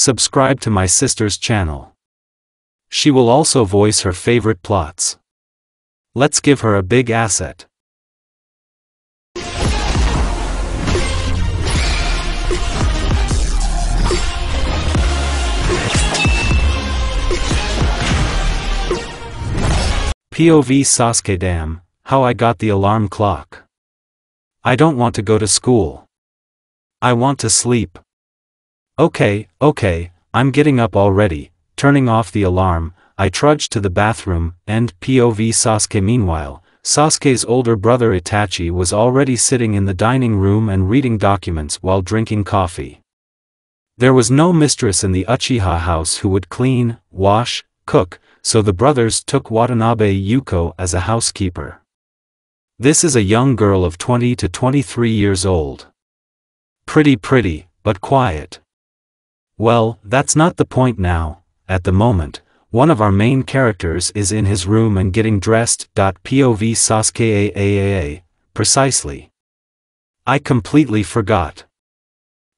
subscribe to my sister's channel. She will also voice her favorite plots. Let's give her a big asset. POV Sasuke Dam, how I got the alarm clock. I don't want to go to school. I want to sleep. Okay, okay, I'm getting up already, turning off the alarm, I trudged to the bathroom, and POV Sasuke meanwhile, Sasuke's older brother Itachi was already sitting in the dining room and reading documents while drinking coffee. There was no mistress in the Uchiha house who would clean, wash, cook, so the brothers took Watanabe Yuko as a housekeeper. This is a young girl of 20 to 23 years old. Pretty pretty, but quiet. Well, that's not the point now, at the moment, one of our main characters is in his room and getting dressed. POV Sasuke AAA, precisely. I completely forgot.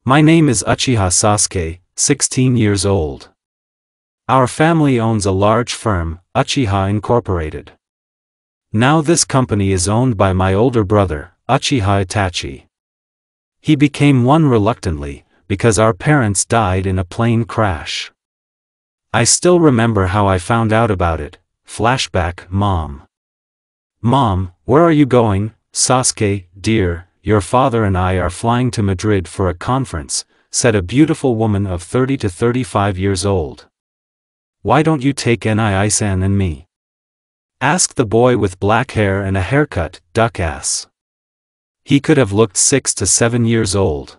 My name is Uchiha Sasuke, 16 years old. Our family owns a large firm, Uchiha Incorporated. Now this company is owned by my older brother, Uchiha Itachi. He became one reluctantly, because our parents died in a plane crash. I still remember how I found out about it. Flashback, Mom. Mom, where are you going? Sasuke, dear, your father and I are flying to Madrid for a conference, said a beautiful woman of 30 to 35 years old. Why don't you take Ni-san and me? Asked the boy with black hair and a haircut, duck ass. He could have looked six to seven years old.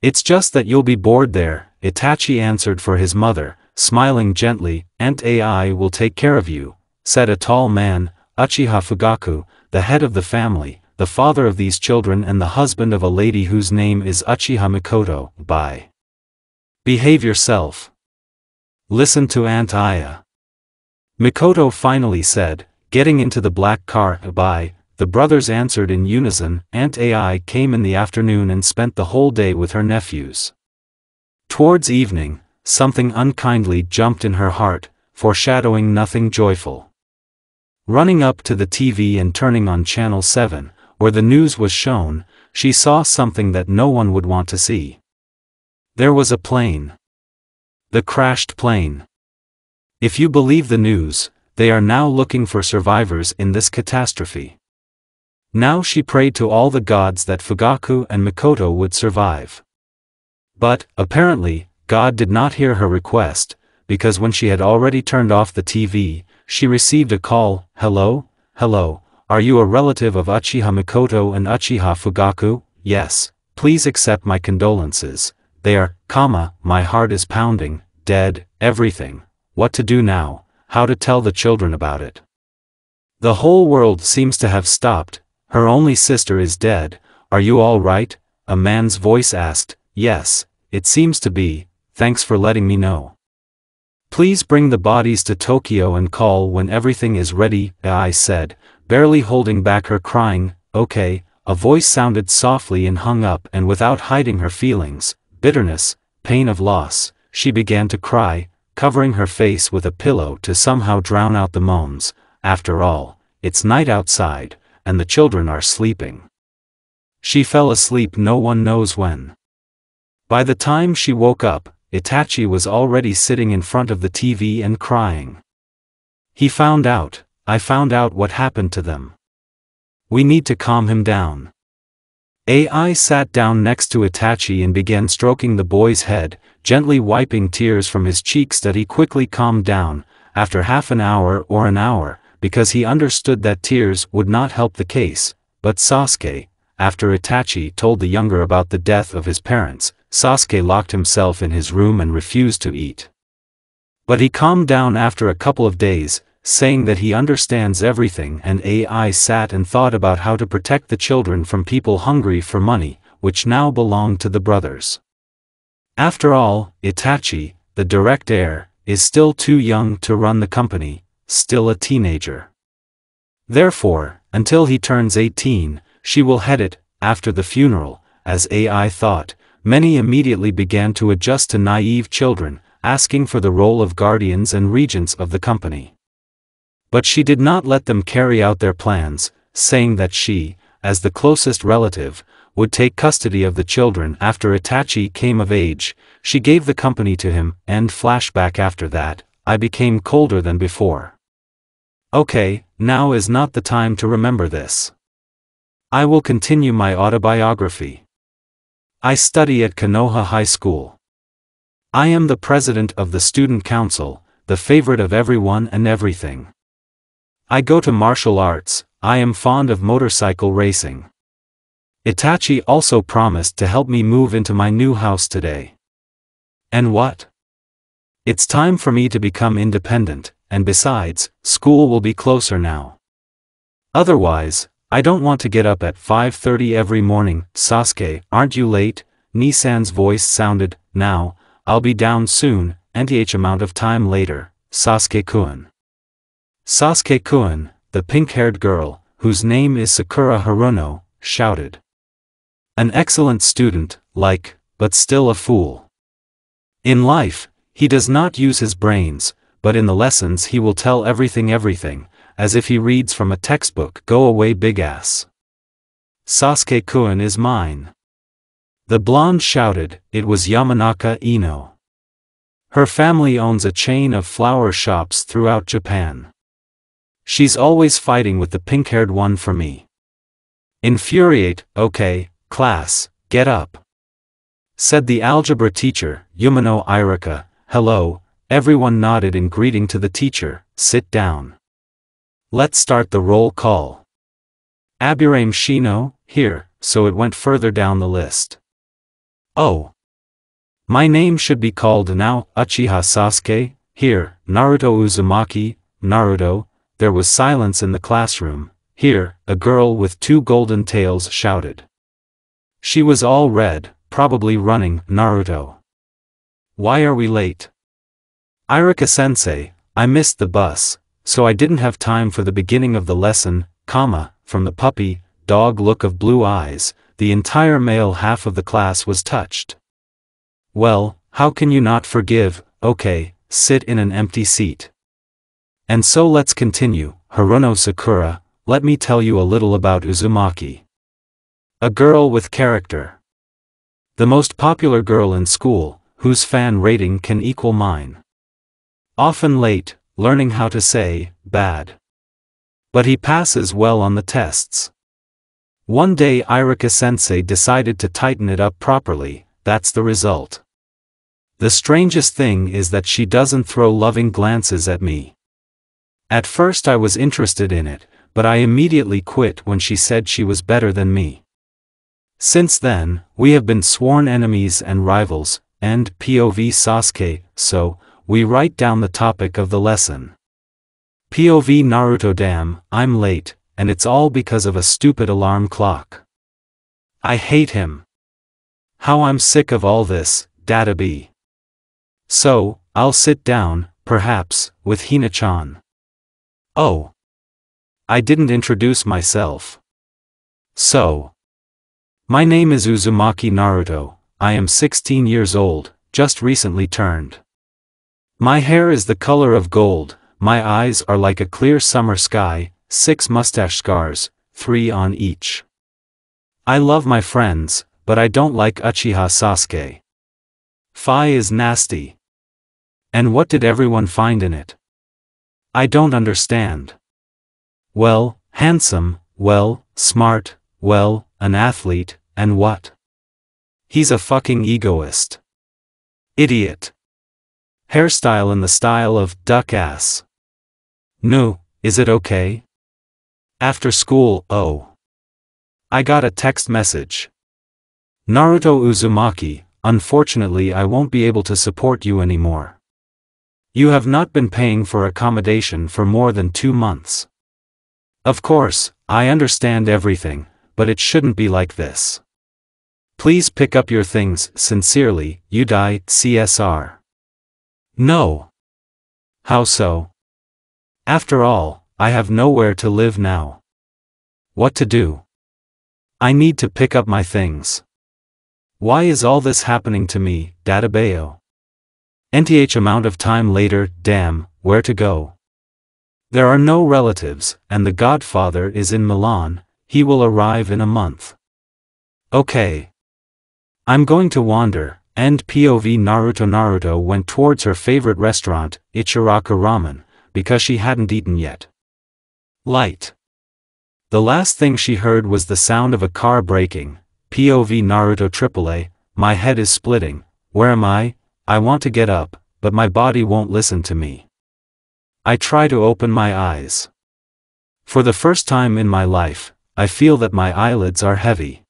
It's just that you'll be bored there, Itachi answered for his mother, smiling gently, Aunt Ai will take care of you, said a tall man, Uchiha Fugaku, the head of the family, the father of these children and the husband of a lady whose name is Uchiha Mikoto, by. Behave yourself. Listen to Aunt Aya. Mikoto finally said, getting into the black car, bye, the brothers answered in unison, Aunt Ai came in the afternoon and spent the whole day with her nephews. Towards evening, something unkindly jumped in her heart, foreshadowing nothing joyful. Running up to the TV and turning on Channel 7, where the news was shown, she saw something that no one would want to see. There was a plane. The crashed plane. If you believe the news, they are now looking for survivors in this catastrophe. Now she prayed to all the gods that Fugaku and Mikoto would survive. But, apparently, God did not hear her request, because when she had already turned off the TV, she received a call, Hello, hello, are you a relative of Uchiha Mikoto and Uchiha Fugaku? Yes, please accept my condolences, there, comma, my heart is pounding, dead, everything, what to do now, how to tell the children about it. The whole world seems to have stopped, her only sister is dead, are you all right? A man's voice asked, yes, it seems to be, thanks for letting me know. Please bring the bodies to Tokyo and call when everything is ready, I said, barely holding back her crying, okay, a voice sounded softly and hung up and without hiding her feelings, bitterness, pain of loss, she began to cry, covering her face with a pillow to somehow drown out the moans, after all, it's night outside, and the children are sleeping. She fell asleep no one knows when. By the time she woke up, Itachi was already sitting in front of the TV and crying. He found out, I found out what happened to them. We need to calm him down. AI sat down next to Itachi and began stroking the boy's head, gently wiping tears from his cheeks that he quickly calmed down, after half an hour or an hour, because he understood that tears would not help the case, but Sasuke, after Itachi told the younger about the death of his parents, Sasuke locked himself in his room and refused to eat. But he calmed down after a couple of days, saying that he understands everything and AI sat and thought about how to protect the children from people hungry for money, which now belonged to the brothers. After all, Itachi, the direct heir, is still too young to run the company, still a teenager. Therefore, until he turns 18, she will head it, after the funeral, as AI thought, many immediately began to adjust to naive children, asking for the role of guardians and regents of the company. But she did not let them carry out their plans, saying that she, as the closest relative, would take custody of the children after Itachi came of age, she gave the company to him, and flashback after that, I became colder than before. Okay, now is not the time to remember this. I will continue my autobiography. I study at Konoha High School. I am the president of the student council, the favorite of everyone and everything. I go to martial arts, I am fond of motorcycle racing. Itachi also promised to help me move into my new house today. And what? It's time for me to become independent, and besides, school will be closer now. Otherwise, I don't want to get up at 5.30 every morning, Sasuke, aren't you late? Nisan's voice sounded, now, I'll be down soon, nth amount of time later, Sasuke-kun. Sasuke-kun, the pink-haired girl, whose name is Sakura Haruno, shouted. An excellent student, like, but still a fool. In life, he does not use his brains, but in the lessons he will tell everything everything, as if he reads from a textbook go away big ass. Sasuke-kun is mine. The blonde shouted, it was Yamanaka Ino. Her family owns a chain of flower shops throughout Japan. She's always fighting with the pink-haired one for me. Infuriate, okay, class, get up. Said the algebra teacher, Yumano Iruka, hello, everyone nodded in greeting to the teacher, sit down. Let's start the roll call. Aburame Shino, here, so it went further down the list. Oh. My name should be called now, Uchiha Sasuke, here, Naruto Uzumaki, Naruto, there was silence in the classroom, here, a girl with two golden tails shouted. She was all red, probably running, Naruto. Why are we late? Iruka-sensei, I missed the bus, so I didn't have time for the beginning of the lesson, comma, from the puppy, dog look of blue eyes, the entire male half of the class was touched. Well, how can you not forgive, okay, sit in an empty seat. And so let's continue, Haruno Sakura, let me tell you a little about Uzumaki. A girl with character. The most popular girl in school, whose fan rating can equal mine. Often late, learning how to say, bad. But he passes well on the tests. One day Iruka sensei decided to tighten it up properly, that's the result. The strangest thing is that she doesn't throw loving glances at me. At first I was interested in it, but I immediately quit when she said she was better than me. Since then, we have been sworn enemies and rivals, and POV Sasuke, so, we write down the topic of the lesson. POV Naruto damn, I'm late, and it's all because of a stupid alarm clock. I hate him. How I'm sick of all this, Data B. So, I'll sit down, perhaps, with Hina-chan. Oh. I didn't introduce myself. So. My name is Uzumaki Naruto, I am 16 years old, just recently turned. My hair is the color of gold, my eyes are like a clear summer sky, six mustache scars, three on each. I love my friends, but I don't like Uchiha Sasuke. Phi is nasty. And what did everyone find in it? I don't understand. Well, handsome, well, smart, well, an athlete, and what? He's a fucking egoist. Idiot. Hairstyle in the style of duck ass. No, is it okay? After school, oh. I got a text message. Naruto Uzumaki, unfortunately I won't be able to support you anymore. You have not been paying for accommodation for more than two months. Of course, I understand everything, but it shouldn't be like this. Please pick up your things, sincerely, Udai, CSR. No. How so? After all, I have nowhere to live now. What to do? I need to pick up my things. Why is all this happening to me, Dadabayo? NTH amount of time later, damn, where to go? There are no relatives, and the godfather is in Milan, he will arrive in a month. Okay. I'm going to wander, and POV Naruto Naruto went towards her favorite restaurant, Ichiraku Ramen, because she hadn't eaten yet. Light. The last thing she heard was the sound of a car braking, POV Naruto AAA, my head is splitting, where am I? I want to get up, but my body won't listen to me. I try to open my eyes. For the first time in my life, I feel that my eyelids are heavy.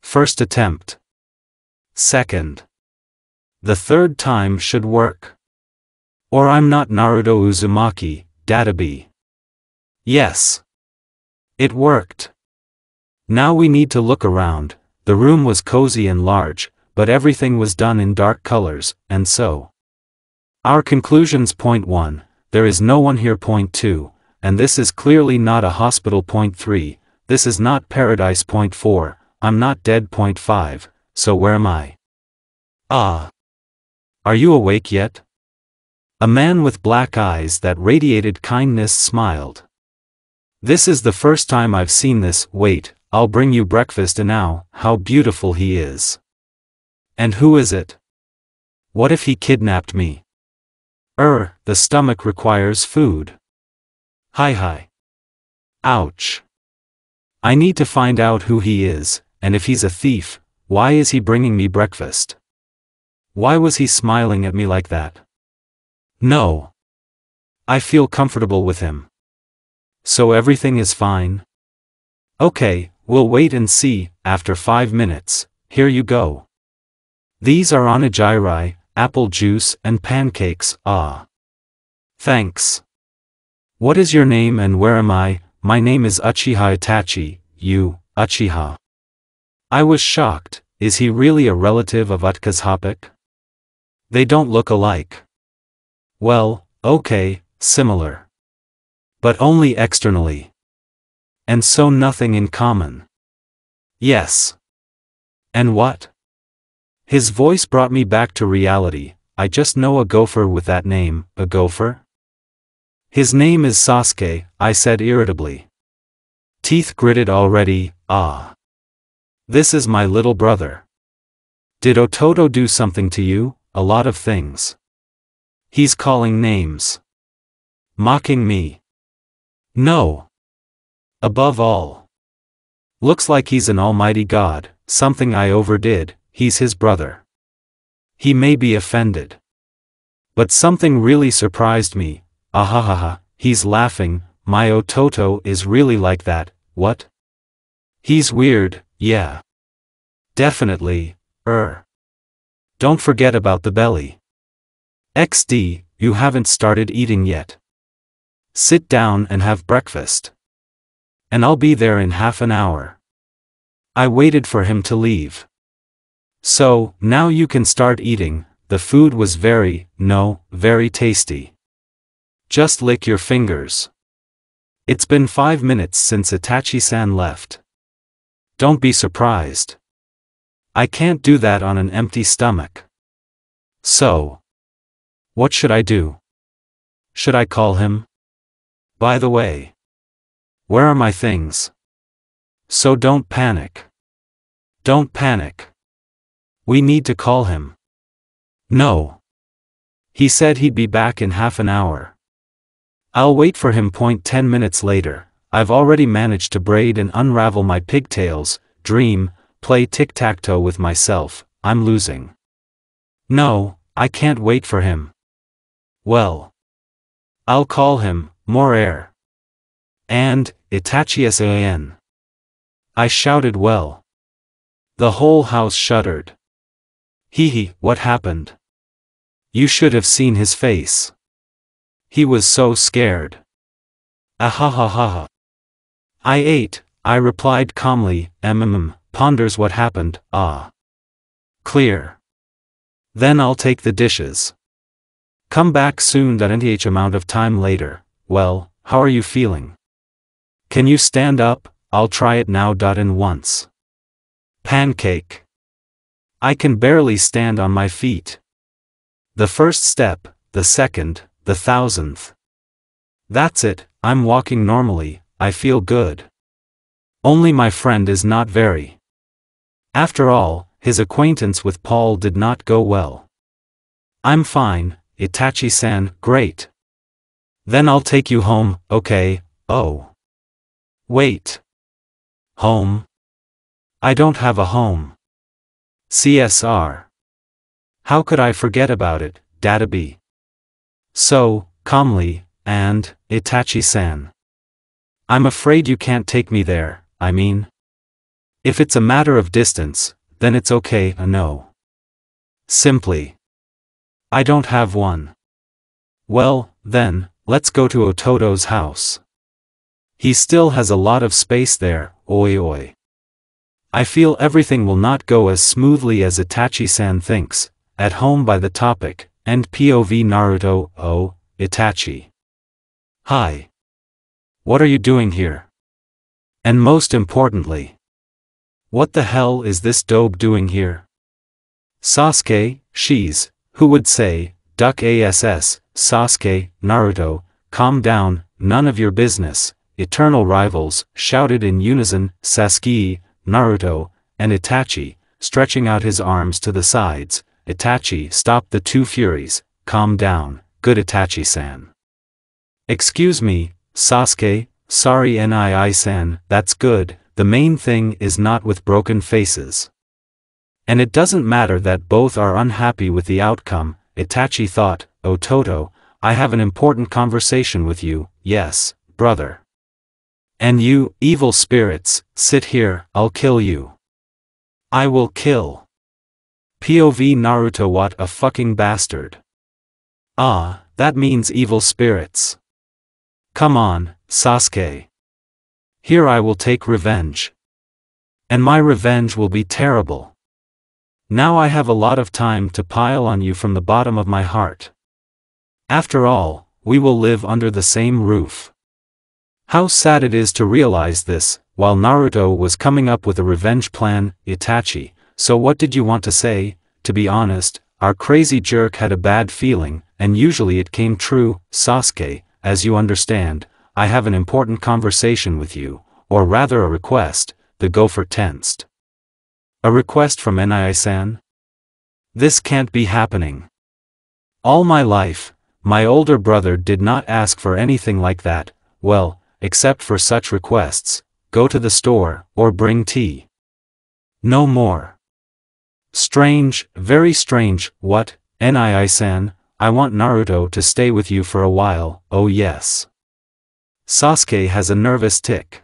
First attempt. Second. The third time should work. Or I'm not Naruto Uzumaki, Databe. Yes. It worked. Now we need to look around, the room was cozy and large, but everything was done in dark colors, and so. Our conclusions point 1, there is no one here point 2, and this is clearly not a hospital point 3, this is not paradise point 4, I'm not dead point 5, so where am I? Ah. Are you awake yet? A man with black eyes that radiated kindness smiled. This is the first time I've seen this, wait, I'll bring you breakfast and now, how beautiful he is. And who is it? What if he kidnapped me? Er, the stomach requires food. Hi hi. Ouch. I need to find out who he is, and if he's a thief, why is he bringing me breakfast? Why was he smiling at me like that? No. I feel comfortable with him. So everything is fine? Okay, We'll wait and see, after 5 minutes, here you go. These are onigiri, apple juice and pancakes, ah. Thanks. What is your name and where am I? My name is Uchiha Itachi, you, Uchiha. I was shocked, is he really a relative of Utka's Hopik? They don't look alike. Well, okay, similar. But only externally. And so nothing in common. Yes. And what? His voice brought me back to reality, I just know a gopher with that name, a gopher? His name is Sasuke, I said irritably. Teeth gritted already, ah. This is my little brother. Did Ototo do something to you? A lot of things. He's calling names. Mocking me. No. Above all. Looks like he's an almighty God, something I overdid, he's his brother. He may be offended. But something really surprised me, ahahaha, he's laughing, my Ototo is really like that, what? He's weird, yeah. Definitely, er. Don't forget about the belly. XD, you haven't started eating yet. Sit down and have breakfast and I'll be there in half an hour. I waited for him to leave. So, now you can start eating, the food was very, no, very tasty. Just lick your fingers. It's been five minutes since Itachi-san left. Don't be surprised. I can't do that on an empty stomach. So. What should I do? Should I call him? By the way. Where are my things? So don't panic. Don't panic. We need to call him. No. He said he'd be back in half an hour. I'll wait for him. Point 10 minutes later, I've already managed to braid and unravel my pigtails, dream, play tic-tac-toe with myself, I'm losing. No, I can't wait for him. Well. I'll call him, more air. And, Itachi-san. I shouted well. The whole house shuddered. Hee hee, what happened? You should have seen his face. He was so scared. Ahahaha. I ate, I replied calmly, mmm, ponders what happened, ah. Clear. Then I'll take the dishes. Come back soon. that Nth amount of time later, well, how are you feeling? Can you stand up? I'll try it now. In once. Pancake. I can barely stand on my feet. The first step, the second, the thousandth. That's it, I'm walking normally, I feel good. Only my friend is not very. After all, his acquaintance with Paul did not go well. I'm fine, Itachi-san, great. Then I'll take you home, okay, oh. Wait. Home? I don't have a home. CSR. How could I forget about it, Databe? So, calmly, and, Itachi-san. I'm afraid you can't take me there, I mean. If it's a matter of distance, then it's okay, a no. Simply. I don't have one. Well, then, let's go to Ototo's house. He still has a lot of space there, oi oi. I feel everything will not go as smoothly as Itachi-san thinks, at home by the topic, and POV Naruto, oh, Itachi. Hi. What are you doing here? And most importantly, what the hell is this dope doing here? Sasuke, she's, who would say, duck ass, Sasuke, Naruto, calm down, none of your business, eternal rivals, shouted in unison, Sasuke, Naruto, and Itachi, stretching out his arms to the sides, Itachi stopped the two furies, calm down, good Itachi-san. Excuse me, Sasuke, sorry Nii-san, that's good, the main thing is not with broken faces. And it doesn't matter that both are unhappy with the outcome, Itachi thought, oh Toto, I have an important conversation with you, yes, brother. And you, evil spirits, sit here, I'll kill you. I will kill. POV Naruto what a fucking bastard. Ah, that means evil spirits. Come on, Sasuke. Here I will take revenge. And my revenge will be terrible. Now I have a lot of time to pile on you from the bottom of my heart. After all, we will live under the same roof. How sad it is to realize this, while Naruto was coming up with a revenge plan, Itachi, so what did you want to say? To be honest, our crazy jerk had a bad feeling, and usually it came true, Sasuke, as you understand, I have an important conversation with you, or rather a request, the gopher tensed. A request from Nii-san? This can't be happening. All my life, my older brother did not ask for anything like that, well, except for such requests, go to the store, or bring tea. No more. Strange, very strange, what, Nii-san, I want Naruto to stay with you for a while, oh yes. Sasuke has a nervous tick.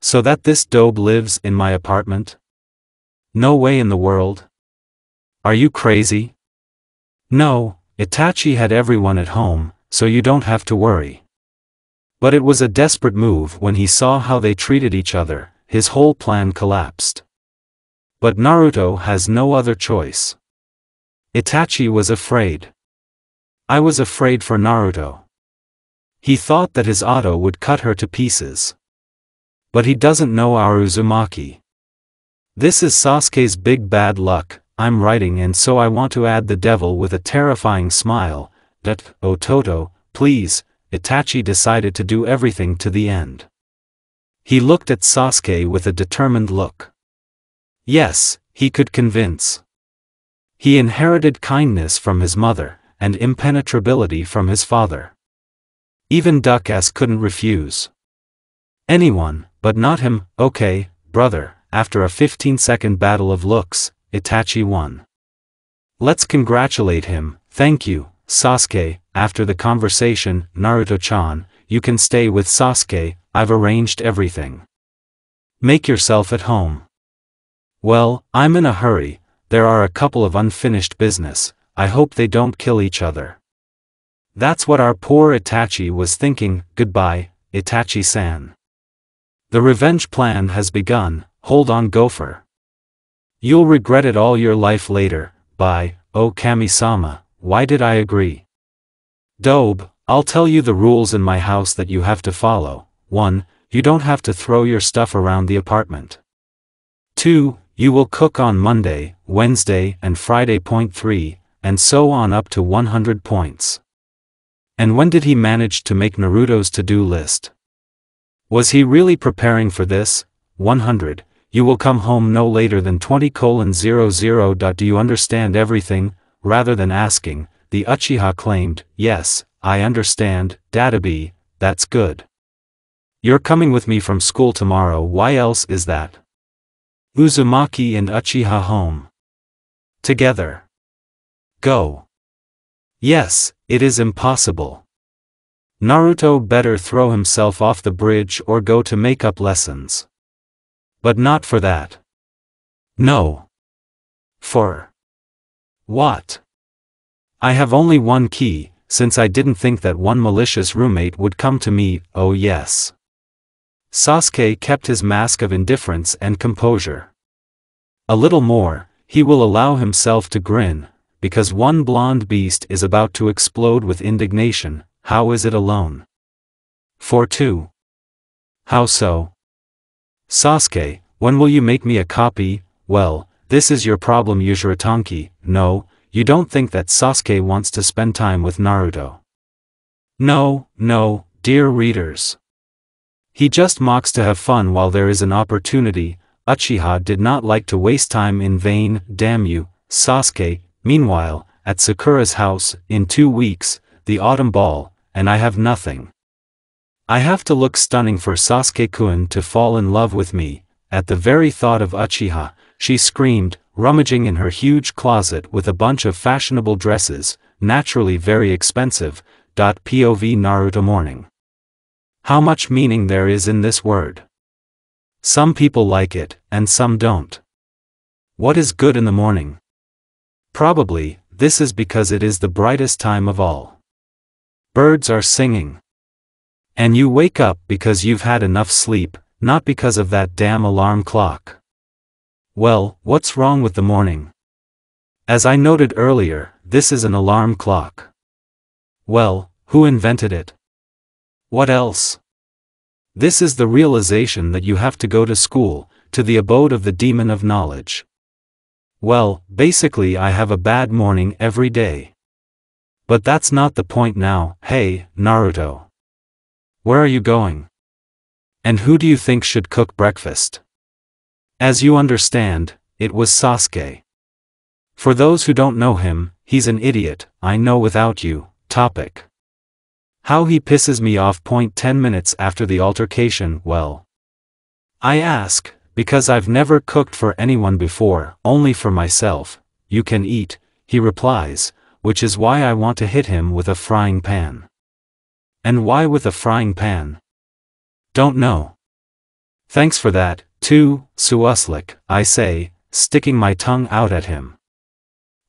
So that this dobe lives in my apartment? No way in the world. Are you crazy? No, Itachi had everyone at home, so you don't have to worry. But it was a desperate move when he saw how they treated each other, his whole plan collapsed. But Naruto has no other choice. Itachi was afraid. I was afraid for Naruto. He thought that his auto would cut her to pieces. But he doesn't know our Uzumaki. This is Sasuke's big bad luck, I'm writing and so I want to add the devil with a terrifying smile, that, oh Toto, please, Itachi decided to do everything to the end. He looked at Sasuke with a determined look. Yes, he could convince. He inherited kindness from his mother, and impenetrability from his father. Even Duck S couldn't refuse. Anyone, but not him, okay, brother, after a 15-second battle of looks, Itachi won. Let's congratulate him, thank you, Sasuke, after the conversation, Naruto-chan, you can stay with Sasuke, I've arranged everything. Make yourself at home. Well, I'm in a hurry, there are a couple of unfinished business, I hope they don't kill each other. That's what our poor Itachi was thinking, goodbye, Itachi-san. The revenge plan has begun, hold on gopher. You'll regret it all your life later, bye, oh Kami-sama, why did I agree? Dobe, I'll tell you the rules in my house that you have to follow. 1. You don't have to throw your stuff around the apartment. 2. you will cook on Monday, Wednesday, and Friday. Point 3, and so on up to 100 points. And when did he manage to make Naruto's to-do list? Was he really preparing for this? 100. You will come home no later than 20 colon 00. Do you understand everything? Rather than asking, the Uchiha claimed, Yes, I understand, Dadabi, that's good. You're coming with me from school tomorrow, why else is that? Uzumaki and Uchiha home. Together. Go. Yes, it is impossible. Naruto better throw himself off the bridge or go to makeup lessons. But not for that. No. For. What? I have only one key, since I didn't think that one malicious roommate would come to me, oh yes. Sasuke kept his mask of indifference and composure. A little more, he will allow himself to grin, because one blonde beast is about to explode with indignation, how is it alone? For two. How so? Sasuke, when will you make me a copy? Well, this is your problem Uzuritanki, no, you don't think that Sasuke wants to spend time with Naruto. No, no, dear readers. He just mocks to have fun while there is an opportunity, Uchiha did not like to waste time in vain, damn you, Sasuke, Meanwhile, at Sakura's house, in two weeks, the autumn ball, and I have nothing. I have to look stunning for Sasuke-kun to fall in love with me. At the very thought of Uchiha, she screamed, rummaging in her huge closet with a bunch of fashionable dresses, naturally very expensive. POV Naruto morning. How much meaning there is in this word. Some people like it, and some don't. What is good in the morning? Probably, this is because it is the brightest time of all. Birds are singing. And you wake up because you've had enough sleep, not because of that damn alarm clock. Well, what's wrong with the morning? As I noted earlier, this is an alarm clock. Well, who invented it? What else? This is the realization that you have to go to school, to the abode of the demon of knowledge. Well, basically I have a bad morning every day. But that's not the point now, hey, Naruto. Where are you going? And who do you think should cook breakfast? As you understand, it was Sasuke. For those who don't know him, he's an idiot, I know without you, topic. How he pisses me off. Point 10 minutes after the altercation, well. I ask, because I've never cooked for anyone before, only for myself, you can eat, he replies, which is why I want to hit him with a frying pan. And why with a frying pan? Don't know. Thanks for that, too, Suuslik, I say, sticking my tongue out at him.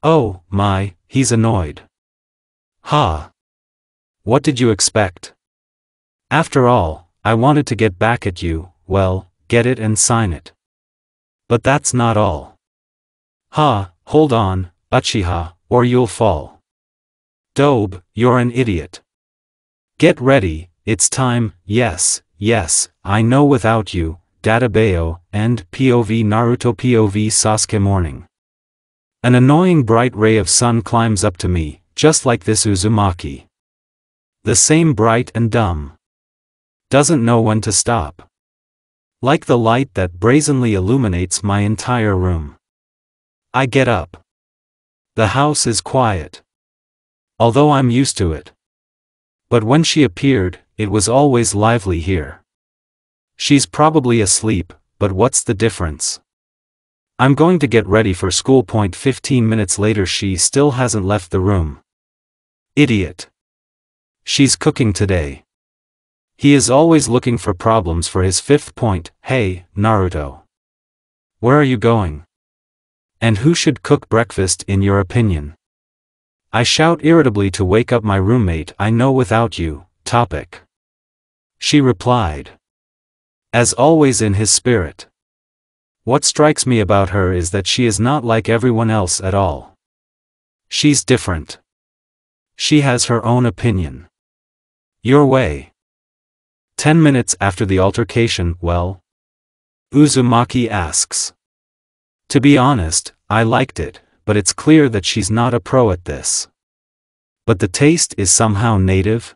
Oh, my, he's annoyed. Ha. What did you expect? After all, I wanted to get back at you, well, get it and sign it. But that's not all. Ha, hold on, Uchiha, or you'll fall. Dobe, you're an idiot. Get ready, it's time, yes, yes, I know without you, Databeo, and POV Naruto POV Sasuke morning. An annoying bright ray of sun climbs up to me, just like this Uzumaki. The same bright and dumb. Doesn't know when to stop. Like the light that brazenly illuminates my entire room. I get up. The house is quiet. Although I'm used to it. But when she appeared, it was always lively here. She's probably asleep, but what's the difference? I'm going to get ready for school. Point 15 minutes later, she still hasn't left the room. Idiot. She's cooking today. He is always looking for problems for his fifth point, hey, Naruto. Where are you going? And who should cook breakfast in your opinion? I shout irritably to wake up my roommate I know without you, topic. She replied. As always in his spirit. What strikes me about her is that she is not like everyone else at all. She's different. She has her own opinion. Your way. Ten minutes after the altercation, well? Uzumaki asks. To be honest, I liked it, but it's clear that she's not a pro at this. But the taste is somehow native?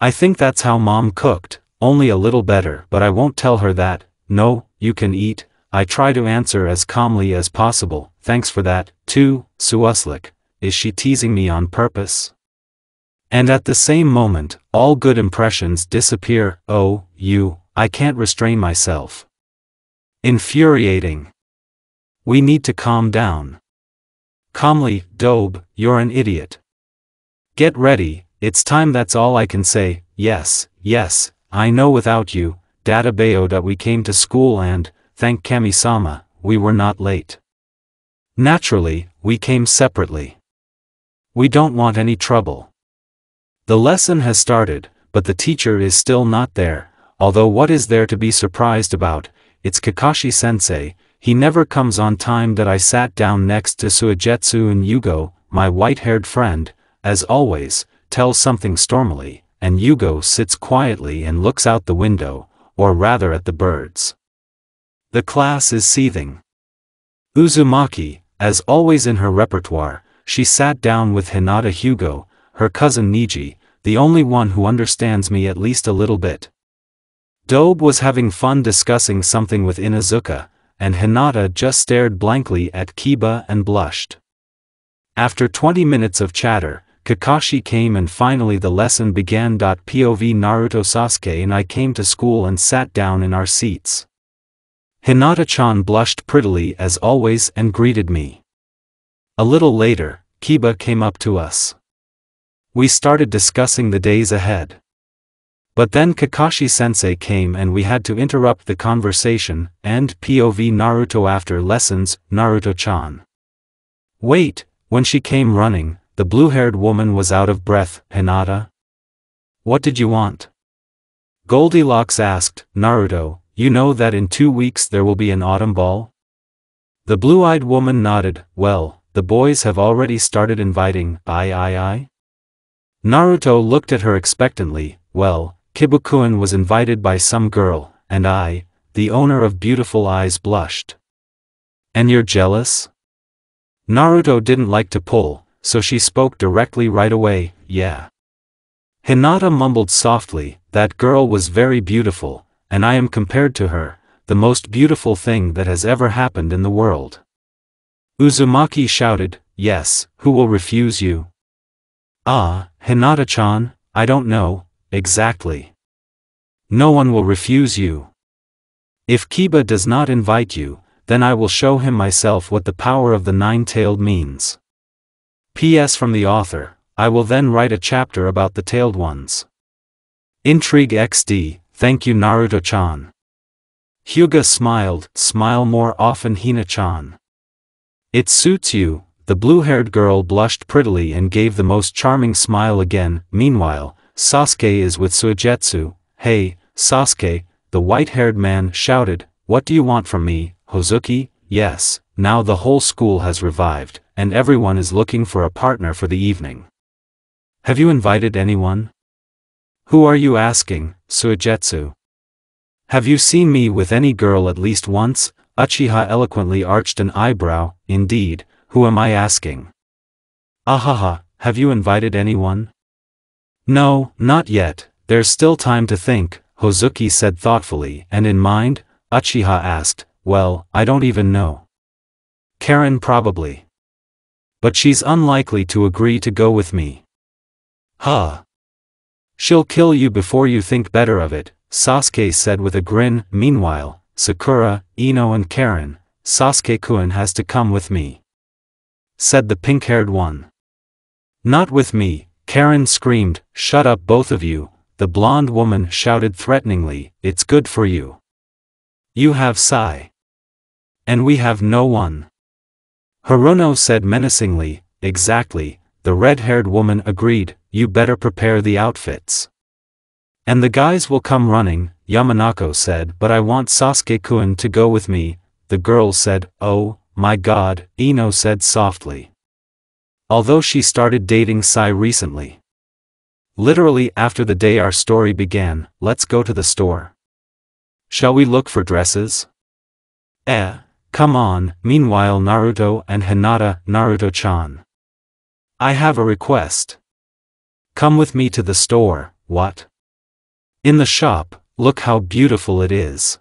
I think that's how mom cooked, only a little better, but I won't tell her that, no, you can eat, I try to answer as calmly as possible, thanks for that, too, Suuslik, is she teasing me on purpose? And at the same moment, all good impressions disappear, oh, you, I can't restrain myself. Infuriating. We need to calm down. Calmly, Dobe, you're an idiot. Get ready, it's time that's all I can say, yes, yes, I know without you, Databeo that we came to school and, thank Kami-sama, we were not late. Naturally, we came separately. We don't want any trouble. The lesson has started, but the teacher is still not there, although what is there to be surprised about, it's Kakashi sensei, he never comes on time that I sat down next to Suigetsu and Yugo, my white-haired friend, as always, tells something stormily, and Yugo sits quietly and looks out the window, or rather at the birds. The class is seething. Uzumaki, as always in her repertoire, she sat down with Hinata Hyuga, her cousin Neji, the only one who understands me at least a little bit. Dobe was having fun discussing something with Inuzuka, and Hinata just stared blankly at Kiba and blushed. After 20 minutes of chatter, Kakashi came and finally the lesson began. POV Naruto Sasuke and I came to school and sat down in our seats. Hinata-chan blushed prettily as always and greeted me. A little later, Kiba came up to us. We started discussing the days ahead. But then Kakashi-sensei came and we had to interrupt the conversation, and POV Naruto after lessons, Naruto-chan. Wait, when she came running, the blue-haired woman was out of breath, Hinata. What did you want? Goldilocks asked, Naruto, you know that in two weeks there will be an autumn ball? The blue-eyed woman nodded, well, the boys have already started inviting, I I I. Naruto looked at her expectantly, well, Kibukuen was invited by some girl, and I, the owner of beautiful eyes blushed. And you're jealous? Naruto didn't like to pull, so she spoke directly right away, yeah. Hinata mumbled softly, that girl was very beautiful, and I am compared to her, the most beautiful thing that has ever happened in the world. Uzumaki shouted, yes, who will refuse you? Ah, Hinata-chan, I don't know, exactly. No one will refuse you. If Kiba does not invite you, then I will show him myself what the power of the nine-tailed means. P.S. from the author, I will then write a chapter about the tailed ones. Intrigue XD, thank you Naruto-chan. Hyuga smiled, smile more often Hina-chan. It suits you, the blue-haired girl blushed prettily and gave the most charming smile again, meanwhile, Sasuke is with Suigetsu, hey, Sasuke, the white-haired man shouted, what do you want from me, Hozuki, yes, now the whole school has revived, and everyone is looking for a partner for the evening. Have you invited anyone? Who are you asking, Suigetsu? Have you seen me with any girl at least once? Uchiha eloquently arched an eyebrow, indeed, who am I asking? Ahaha, have you invited anyone? No, not yet, there's still time to think, Hozuki said thoughtfully, and in mind, Uchiha asked, well, I don't even know. Karin probably. But she's unlikely to agree to go with me. Huh. She'll kill you before you think better of it, Sasuke said with a grin. Meanwhile, Sakura, Ino and Karin, Sasuke-kun has to come with me. Said the pink-haired one. Not with me, Karin screamed, shut up both of you, the blonde woman shouted threateningly, it's good for you. You have Sai. And we have no one. Haruno said menacingly, exactly, the red-haired woman agreed, you better prepare the outfits. And the guys will come running, Yamanaka said but I want Sasuke-kun to go with me, the girl said, oh, my god, Ino said softly. Although she started dating Sai recently. Literally after the day our story began, let's go to the store. Shall we look for dresses? Eh, come on, meanwhile Naruto and Hinata, Naruto-chan. I have a request. Come with me to the store, what? In the shop, look how beautiful it is.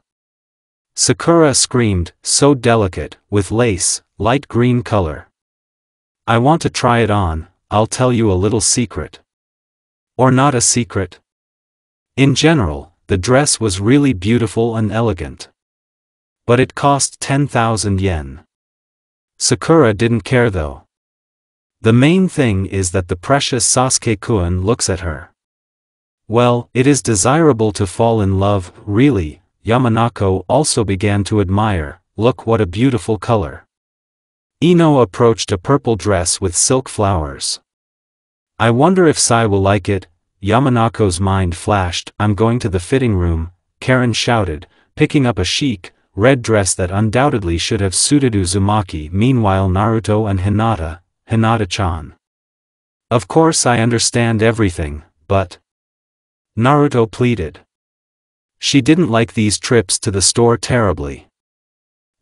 Sakura screamed, so delicate, with lace, light green color. I want to try it on, I'll tell you a little secret. Or not a secret. In general, the dress was really beautiful and elegant. But it cost 10,000 yen. Sakura didn't care though. The main thing is that the precious Sasuke-kun looks at her. Well, it is desirable to fall in love, really, Yamanaka also began to admire, look what a beautiful color. Ino approached a purple dress with silk flowers. I wonder if Sai will like it, Yamanaka's mind flashed, I'm going to the fitting room, Karin shouted, picking up a chic, red dress that undoubtedly should have suited Uzumaki meanwhile Naruto and Hinata, Hinata-chan. Of course I understand everything, but... Naruto pleaded. She didn't like these trips to the store terribly.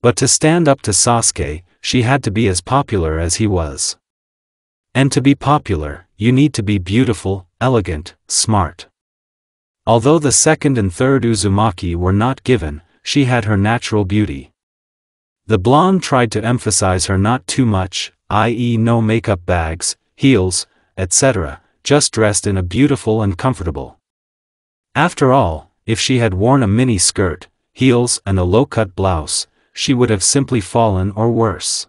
But to stand up to Sasuke, she had to be as popular as he was. And to be popular, you need to be beautiful, elegant, smart. Although the second and third Uzumaki were not given, she had her natural beauty. The blonde tried to emphasize her not too much, i.e. no makeup bags, heels, etc., just dressed in a beautiful and comfortable. After all, if she had worn a mini skirt, heels and a low-cut blouse, she would have simply fallen or worse.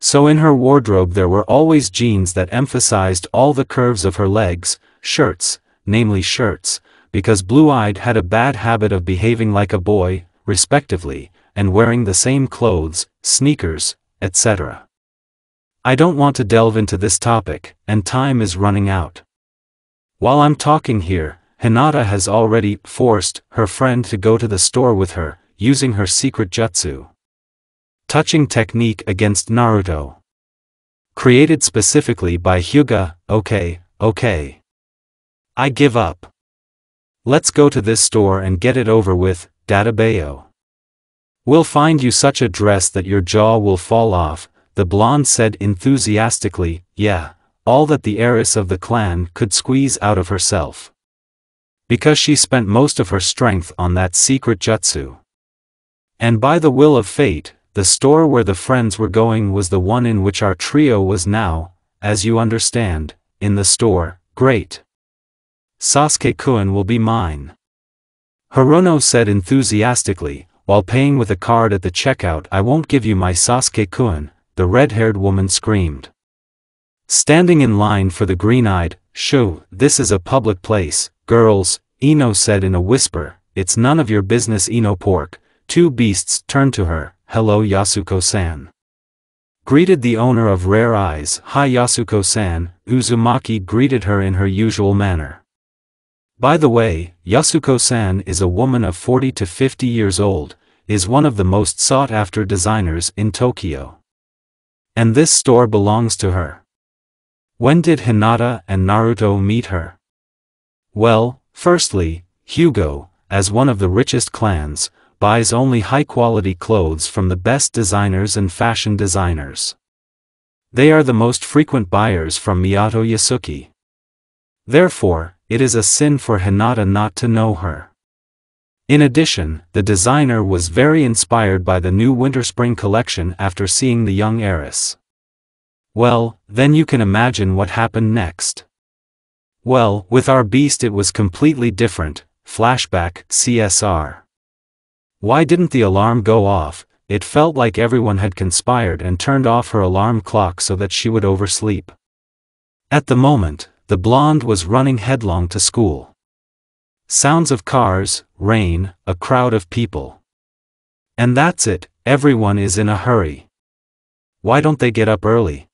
So in her wardrobe there were always jeans that emphasized all the curves of her legs, shirts, namely shirts, because Blue-Eyed had a bad habit of behaving like a boy, respectively, and wearing the same clothes, sneakers, etc. I don't want to delve into this topic, and time is running out. While I'm talking here, Hinata has already forced her friend to go to the store with her, using her secret jutsu. Touching technique against Naruto. Created specifically by Hyuga, okay, okay. I give up. Let's go to this store and get it over with, Databayo. We'll find you such a dress that your jaw will fall off, the blonde said enthusiastically, yeah, all that the heiress of the clan could squeeze out of herself. Because she spent most of her strength on that secret jutsu. And by the will of fate, the store where the friends were going was the one in which our trio was now, as you understand, in the store, great. Sasuke-kun will be mine. Haruno said enthusiastically, while paying with a card at the checkout I won't give you my Sasuke-kun, the red-haired woman screamed. Standing in line for the green-eyed, shoo, this is a public place, girls, Ino said in a whisper, it's none of your business Ino pork, Two beasts turned to her, hello Yasuko-san. Greeted the owner of Rare Eyes, hi Yasuko-san, Uzumaki greeted her in her usual manner. By the way, Yasuko-san is a woman of 40 to 50 years old, is one of the most sought-after designers in Tokyo. And this store belongs to her. When did Hinata and Naruto meet her? Well, firstly, Hyuga, as one of the richest clans, buys only high-quality clothes from the best designers and fashion designers. They are the most frequent buyers from Miyato Yasuko. Therefore, it is a sin for Hinata not to know her. In addition, the designer was very inspired by the new winter-spring collection after seeing the young heiress. Well, then you can imagine what happened next. Well, with our beast it was completely different, flashback, CSR. Why didn't the alarm go off? It felt like everyone had conspired and turned off her alarm clock so that she would oversleep. At the moment, the blonde was running headlong to school. Sounds of cars, rain, a crowd of people. And that's it, everyone is in a hurry. Why don't they get up early?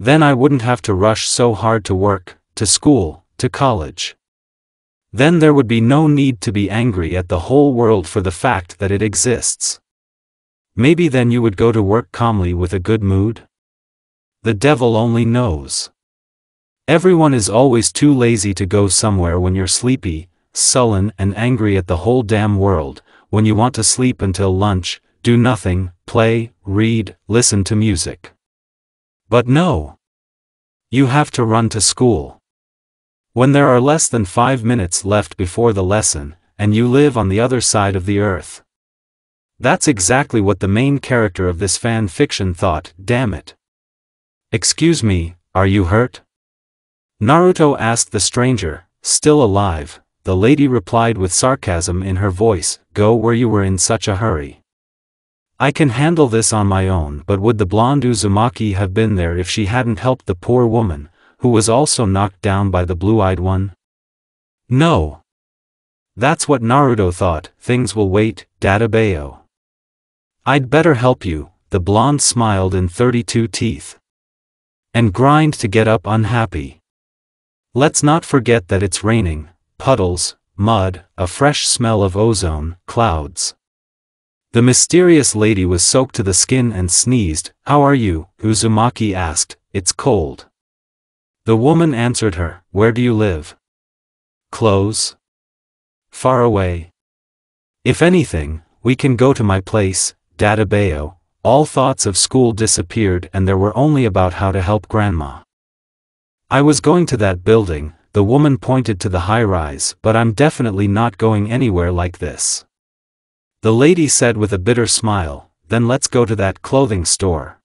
Then I wouldn't have to rush so hard to work, to school, to college. Then there would be no need to be angry at the whole world for the fact that it exists. Maybe then you would go to work calmly with a good mood? The devil only knows. Everyone is always too lazy to go somewhere when you're sleepy, sullen and angry at the whole damn world, when you want to sleep until lunch, do nothing, play, read, listen to music. But no. You have to run to school. When there are less than five minutes left before the lesson, and you live on the other side of the earth. That's exactly what the main character of this fan fiction thought, damn it. Excuse me, are you hurt? Naruto asked the stranger, still alive. The lady replied with sarcasm in her voice, Go where you were in such a hurry. I can handle this on my own but would the blonde Uzumaki have been there if she hadn't helped the poor woman, who was also knocked down by the blue-eyed one? No. That's what Naruto thought, things will wait, Dadabayo. I'd better help you, the blonde smiled in 32 teeth. And grind to get up unhappy. Let's not forget that it's raining, puddles, mud, a fresh smell of ozone, clouds. The mysterious lady was soaked to the skin and sneezed, How are you? Uzumaki asked, It's cold. The woman answered her, Where do you live? Close? Far away. If anything, we can go to my place, Dadabayo. All thoughts of school disappeared and there were only about how to help grandma. I was going to that building, the woman pointed to the high rise, but I'm definitely not going anywhere like this. The lady said with a bitter smile, then let's go to that clothing store.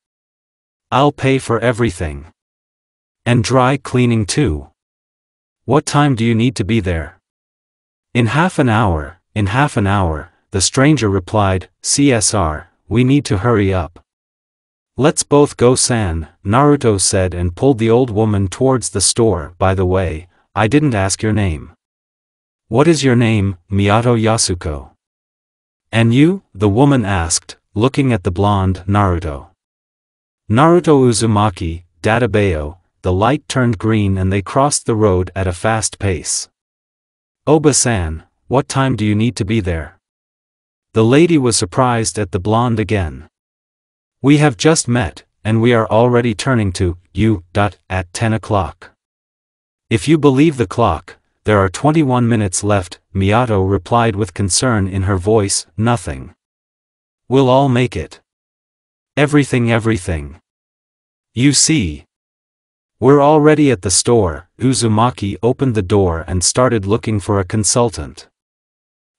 I'll pay for everything. And dry cleaning too. What time do you need to be there? In half an hour, in half an hour, the stranger replied, CSR, we need to hurry up. Let's both go San, Naruto said and pulled the old woman towards the store. By the way, I didn't ask your name. What is your name, Miyato Yasuko? And you? the woman asked, looking at the blonde Naruto. Naruto Uzumaki, Dadabayo, the light turned green and they crossed the road at a fast pace. Oba-san, what time do you need to be there? The lady was surprised at the blonde again. We have just met, and we are already turning to, you, dot, at 10 o'clock. If you believe the clock, there are 21 minutes left, Miyato replied with concern in her voice, nothing. We'll all make it. Everything everything. You see. We're already at the store, Uzumaki opened the door and started looking for a consultant.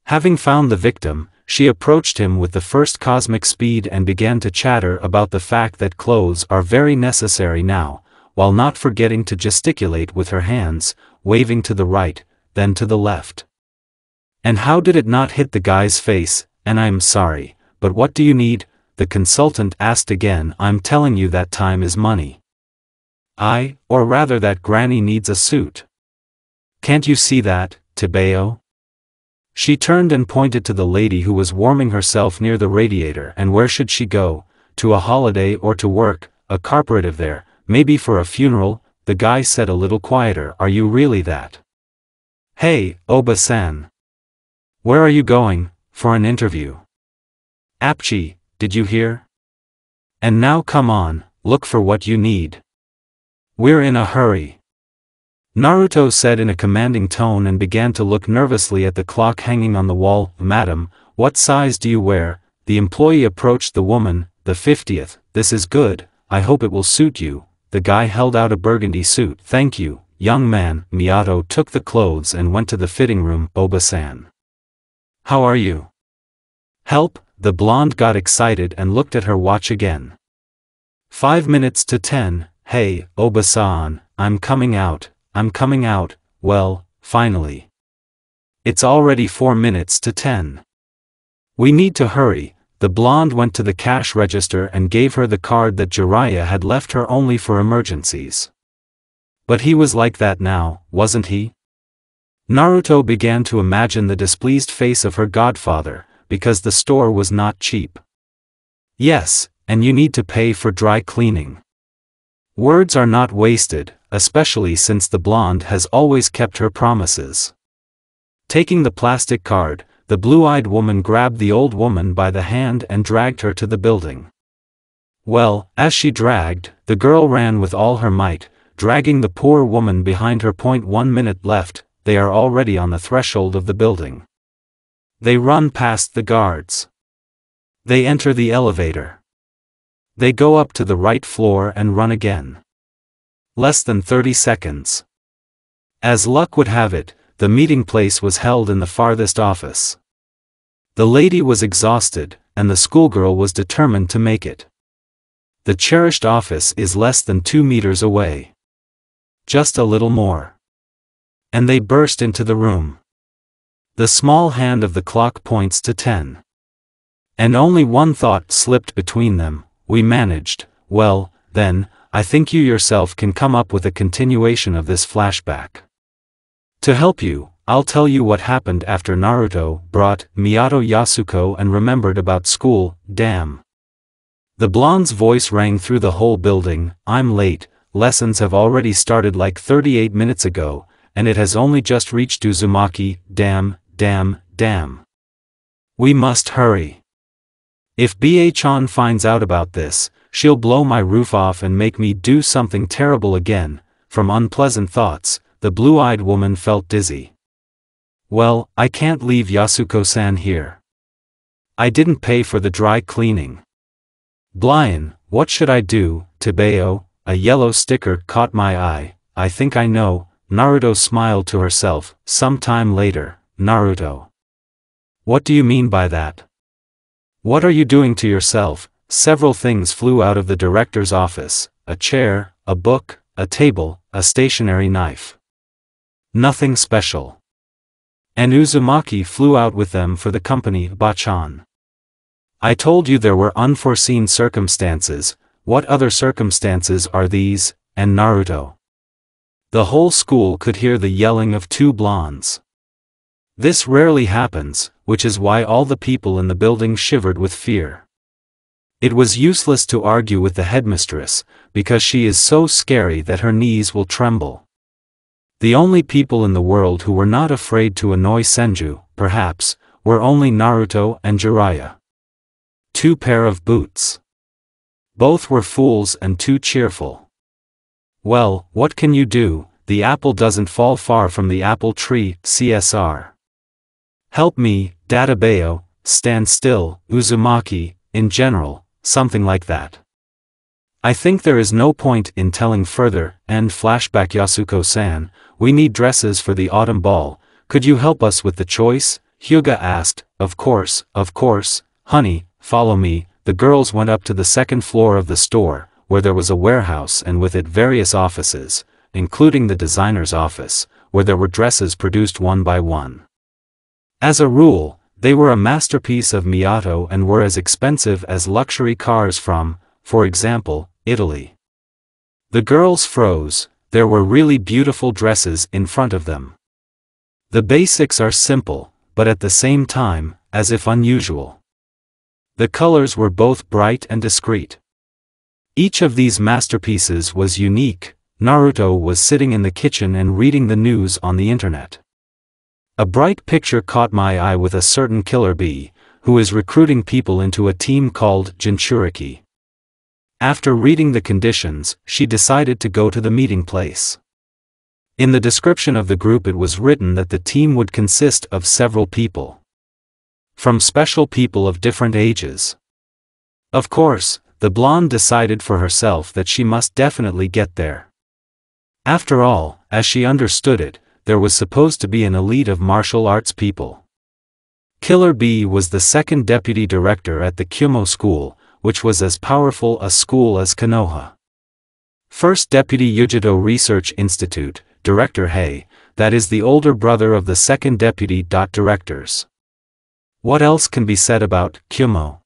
Having found the victim, she approached him with the first cosmic speed and began to chatter about the fact that clothes are very necessary now, while not forgetting to gesticulate with her hands, waving to the right, then to the left. And how did it not hit the guy's face, and I'm sorry, but what do you need? The consultant asked again I'm telling you that time is money. I, or rather that granny needs a suit. Can't you see that, Tebeo? She turned and pointed to the lady who was warming herself near the radiator and where should she go, to a holiday or to work, a corporative there, maybe for a funeral, the guy said a little quieter, Are you really that? Hey, Oba-san. Where are you going, for an interview? Apchi, did you hear? And now come on, look for what you need. We're in a hurry. Naruto said in a commanding tone and began to look nervously at the clock hanging on the wall. Madam, what size do you wear? The employee approached the woman, the 50th, this is good, I hope it will suit you, the guy held out a burgundy suit. Thank you, young man. Miyato took the clothes and went to the fitting room. Oba-san. How are you? Help, the blonde got excited and looked at her watch again. Five minutes to ten, hey, Oba-san, I'm coming out, I'm coming out, well, finally. It's already four minutes to ten. We need to hurry, the blonde went to the cash register and gave her the card that Jiraiya had left her only for emergencies. But he was like that now, wasn't he? Naruto began to imagine the displeased face of her godfather, because the store was not cheap. Yes, and you need to pay for dry cleaning. Words are not wasted, especially since the blonde has always kept her promises. Taking the plastic card, the blue-eyed woman grabbed the old woman by the hand and dragged her to the building. Well, as she dragged, the girl ran with all her might, dragging the poor woman behind her. Point one minute left, they are already on the threshold of the building. They run past the guards. They enter the elevator. They go up to the right floor and run again. Less than 30 seconds. As luck would have it, the meeting place was held in the farthest office. The lady was exhausted, and the schoolgirl was determined to make it. The cherished office is less than two meters away. Just a little more. And they burst into the room. The small hand of the clock points to ten. And only one thought slipped between them, we managed, well, then, I think you yourself can come up with a continuation of this flashback. To help you, I'll tell you what happened after Naruto brought Miyato Yasuko and remembered about school, damn. The blonde's voice rang through the whole building, I'm late, lessons have already started like 38 minutes ago, and it has only just reached Uzumaki, damn, damn, damn. We must hurry. If BA-chan finds out about this, she'll blow my roof off and make me do something terrible again, from unpleasant thoughts, the blue-eyed woman felt dizzy. Well, I can't leave Yasuko-san here. I didn't pay for the dry cleaning. Blien, what should I do, Tebeo? A yellow sticker caught my eye, I think I know, Naruto smiled to herself, some time later, Naruto. What do you mean by that? What are you doing to yourself? Several things flew out of the director's office, a chair, a book, a table, a stationary knife. Nothing special and Uzumaki flew out with them for the company Bachan. I told you there were unforeseen circumstances, what other circumstances are these, and Naruto? The whole school could hear the yelling of two blondes. This rarely happens, which is why all the people in the building shivered with fear. It was useless to argue with the headmistress, because she is so scary that her knees will tremble. The only people in the world who were not afraid to annoy Senju, perhaps, were only Naruto and Jiraiya. Two pair of boots. Both were fools and too cheerful. Well, what can you do, the apple doesn't fall far from the apple tree, CSR. Help me, Databeo, stand still, Uzumaki, in general, something like that. I think there is no point in telling further, and flashback Yasuko-san, we need dresses for the autumn ball, could you help us with the choice? Hyuga asked, of course, of course, honey, follow me, the girls went up to the second floor of the store, where there was a warehouse and with it various offices, including the designer's office, where there were dresses produced one by one. As a rule, they were a masterpiece of Miyato and were as expensive as luxury cars from, for example, Italy. The girls froze, there were really beautiful dresses in front of them. The basics are simple, but at the same time, as if unusual. The colors were both bright and discreet. Each of these masterpieces was unique, Naruto was sitting in the kitchen and reading the news on the internet. A bright picture caught my eye with a certain killer bee, who is recruiting people into a team called Jinchuriki. After reading the conditions, she decided to go to the meeting place. In the description of the group it was written that the team would consist of several people. From special people of different ages. Of course, the blonde decided for herself that she must definitely get there. After all, as she understood it, there was supposed to be an elite of martial arts people. Killer B was the second deputy director at the Kumo school, which was as powerful a school as Konoha. First Deputy Yujido Research Institute, Director Hay, that is the older brother of the second deputy. Directors. What else can be said about Kumo?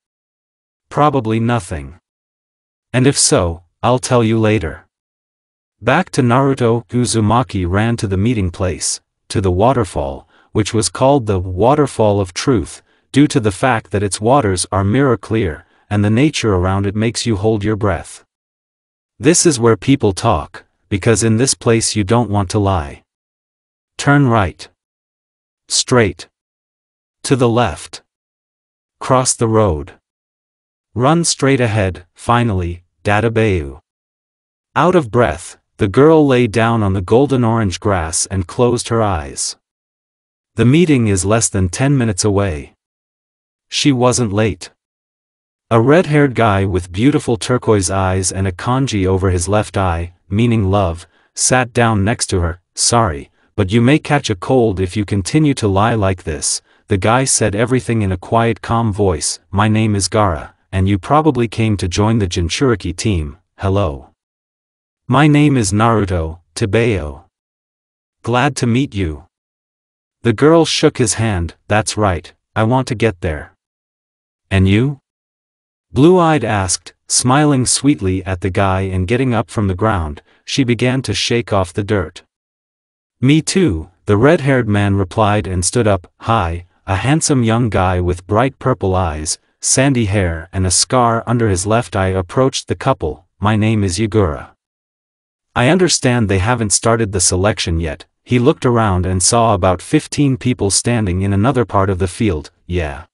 Probably nothing. And if so, I'll tell you later. Back to Naruto, Uzumaki ran to the meeting place, to the waterfall, which was called the Waterfall of Truth, due to the fact that its waters are mirror clear, and the nature around it makes you hold your breath. This is where people talk, because in this place you don't want to lie. Turn right. Straight. To the left. Cross the road. Run straight ahead, finally, Databeu. Out of breath, the girl lay down on the golden orange grass and closed her eyes. The meeting is less than ten minutes away. She wasn't late. A red-haired guy with beautiful turquoise eyes and a kanji over his left eye, meaning love, sat down next to her, sorry, but you may catch a cold if you continue to lie like this. The guy said everything in a quiet calm voice, my name is Gaara, and you probably came to join the Jinchuriki team, hello. My name is Naruto, Tebeo. Glad to meet you. The girl shook his hand, that's right, I want to get there. And you? Blue-eyed asked, smiling sweetly at the guy and getting up from the ground, she began to shake off the dirt. Me too, the red-haired man replied and stood up, hi, a handsome young guy with bright purple eyes, sandy hair and a scar under his left eye approached the couple, my name is Yagura. I understand they haven't started the selection yet, he looked around and saw about 15 people standing in another part of the field, yeah.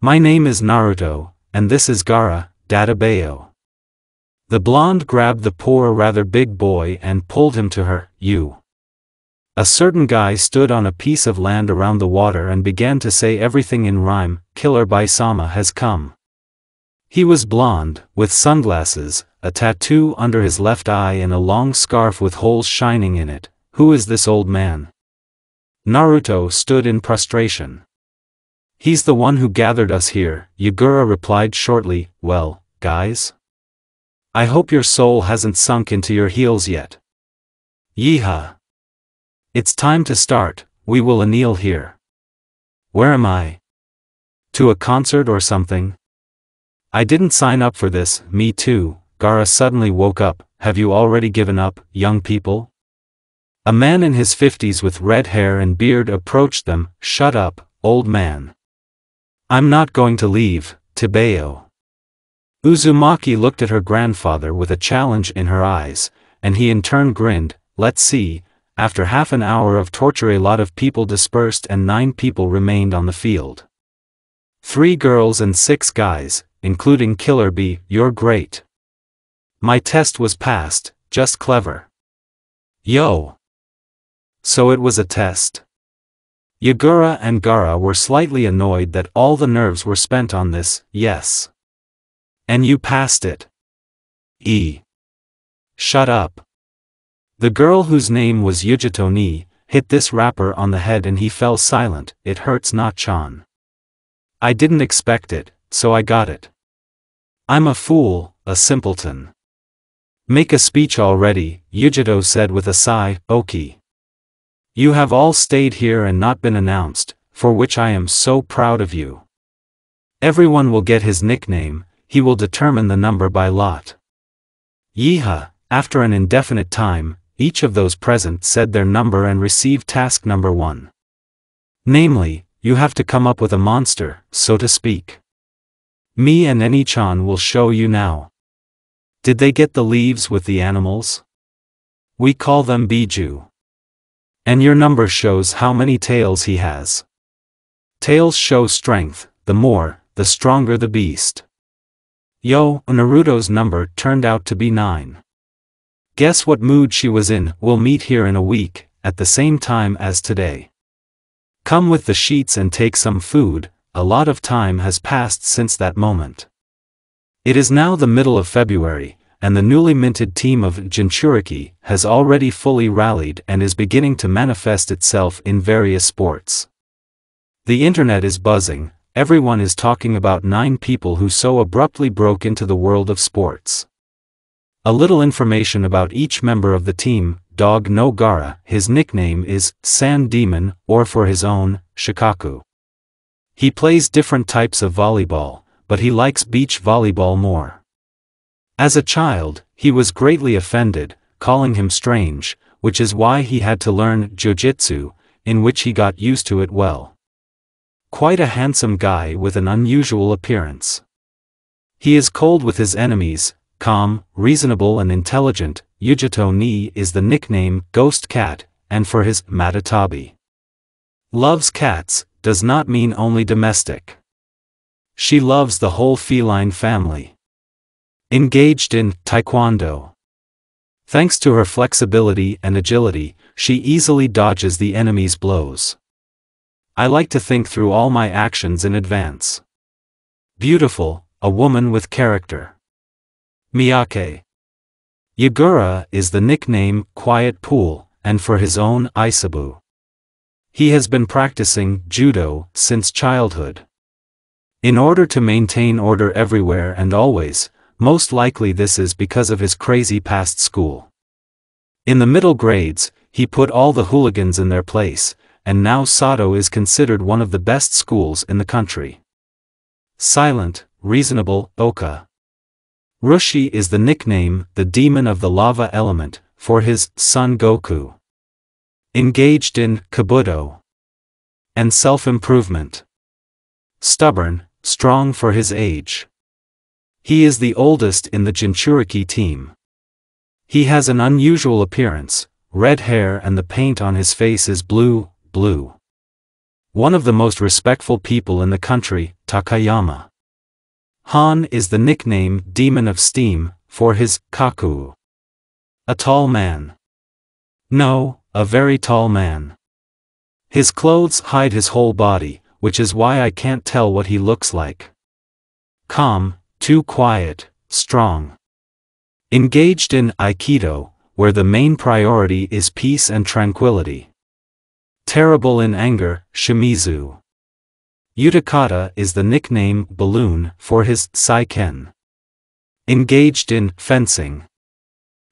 My name is Naruto, and this is Gaara, Databeo. The blonde grabbed the poor rather big boy and pulled him to her, you. A certain guy stood on a piece of land around the water and began to say everything in rhyme, Killer Bai-sama has come. He was blonde, with sunglasses, a tattoo under his left eye and a long scarf with holes shining in it. Who is this old man? Naruto stood in prostration. He's the one who gathered us here, Yagura replied shortly, well, guys? I hope your soul hasn't sunk into your heels yet. Yeehaw! It's time to start, we will anneal here. Where am I? To a concert or something? I didn't sign up for this, me too, Gaara suddenly woke up, have you already given up, young people? A man in his fifties with red hair and beard approached them, shut up, old man. I'm not going to leave, Tebeo. Uzumaki looked at her grandfather with a challenge in her eyes, and he in turn grinned, let's see, after half an hour of torture a lot of people dispersed and nine people remained on the field. Three girls and six guys, including Killer Bee, you're great. My test was passed, just clever. Yo. So it was a test. Yagura and Gaara were slightly annoyed that all the nerves were spent on this, yes. And you passed it. E. Shut up. The girl whose name was Yugito Ni, hit this rapper on the head and he fell silent, it hurts not Chan. I didn't expect it, so I got it. I'm a fool, a simpleton. Make a speech already, Yugito said with a sigh, Oki. You have all stayed here and not been announced, for which I am so proud of you. Everyone will get his nickname, he will determine the number by lot. Yeeha, after an indefinite time, each of those present said their number and received task number one. Namely, you have to come up with a monster, so to speak. Me and Eni-chan will show you now. Did they get the leaves with the animals? We call them Biju. And your number shows how many tails he has. Tails show strength, the more, the stronger the beast. Yo, Naruto's number turned out to be 9. Guess what mood she was in, we'll meet here in a week, at the same time as today. Come with the sheets and take some food, a lot of time has passed since that moment. It is now the middle of February, and the newly minted team of Jinchuriki has already fully rallied and is beginning to manifest itself in various sports. The internet is buzzing, everyone is talking about nine people who so abruptly broke into the world of sports. A little information about each member of the team, Dog no Gaara, his nickname is Sand Demon, or for his own, Shikaku. He plays different types of volleyball, but he likes beach volleyball more. As a child, he was greatly offended, calling him strange, which is why he had to learn jujitsu, in which he got used to it well. Quite a handsome guy with an unusual appearance. He is cold with his enemies, calm, reasonable and intelligent, Yugito Ni is the nickname Ghost Cat, and for his Matatabi. Loves cats, does not mean only domestic. She loves the whole feline family. Engaged in Taekwondo. Thanks to her flexibility and agility, she easily dodges the enemy's blows. I like to think through all my actions in advance. Beautiful, a woman with character. Miyake. Yagura is the nickname Quiet Pool, and for his own Isobu. He has been practicing judo since childhood. In order to maintain order everywhere and always, most likely this is because of his crazy past school. In the middle grades, he put all the hooligans in their place, and now Sato is considered one of the best schools in the country. Silent, reasonable, Oka. Rushi is the nickname, the demon of the lava element, for his son Goku. Engaged in kabuto and self-improvement. Stubborn, strong for his age. He is the oldest in the Jinchuriki team. He has an unusual appearance, red hair and the paint on his face is blue, blue. One of the most respectful people in the country, Takayama. Han is the nickname Demon of Steam, for his kaku. A tall man. No, a very tall man. His clothes hide his whole body, which is why I can't tell what he looks like. Calm, too quiet, strong. Engaged in Aikido, where the main priority is peace and tranquility. Terrible in anger, Shimizu. Utakata is the nickname Balloon for his Saiken. Engaged in fencing.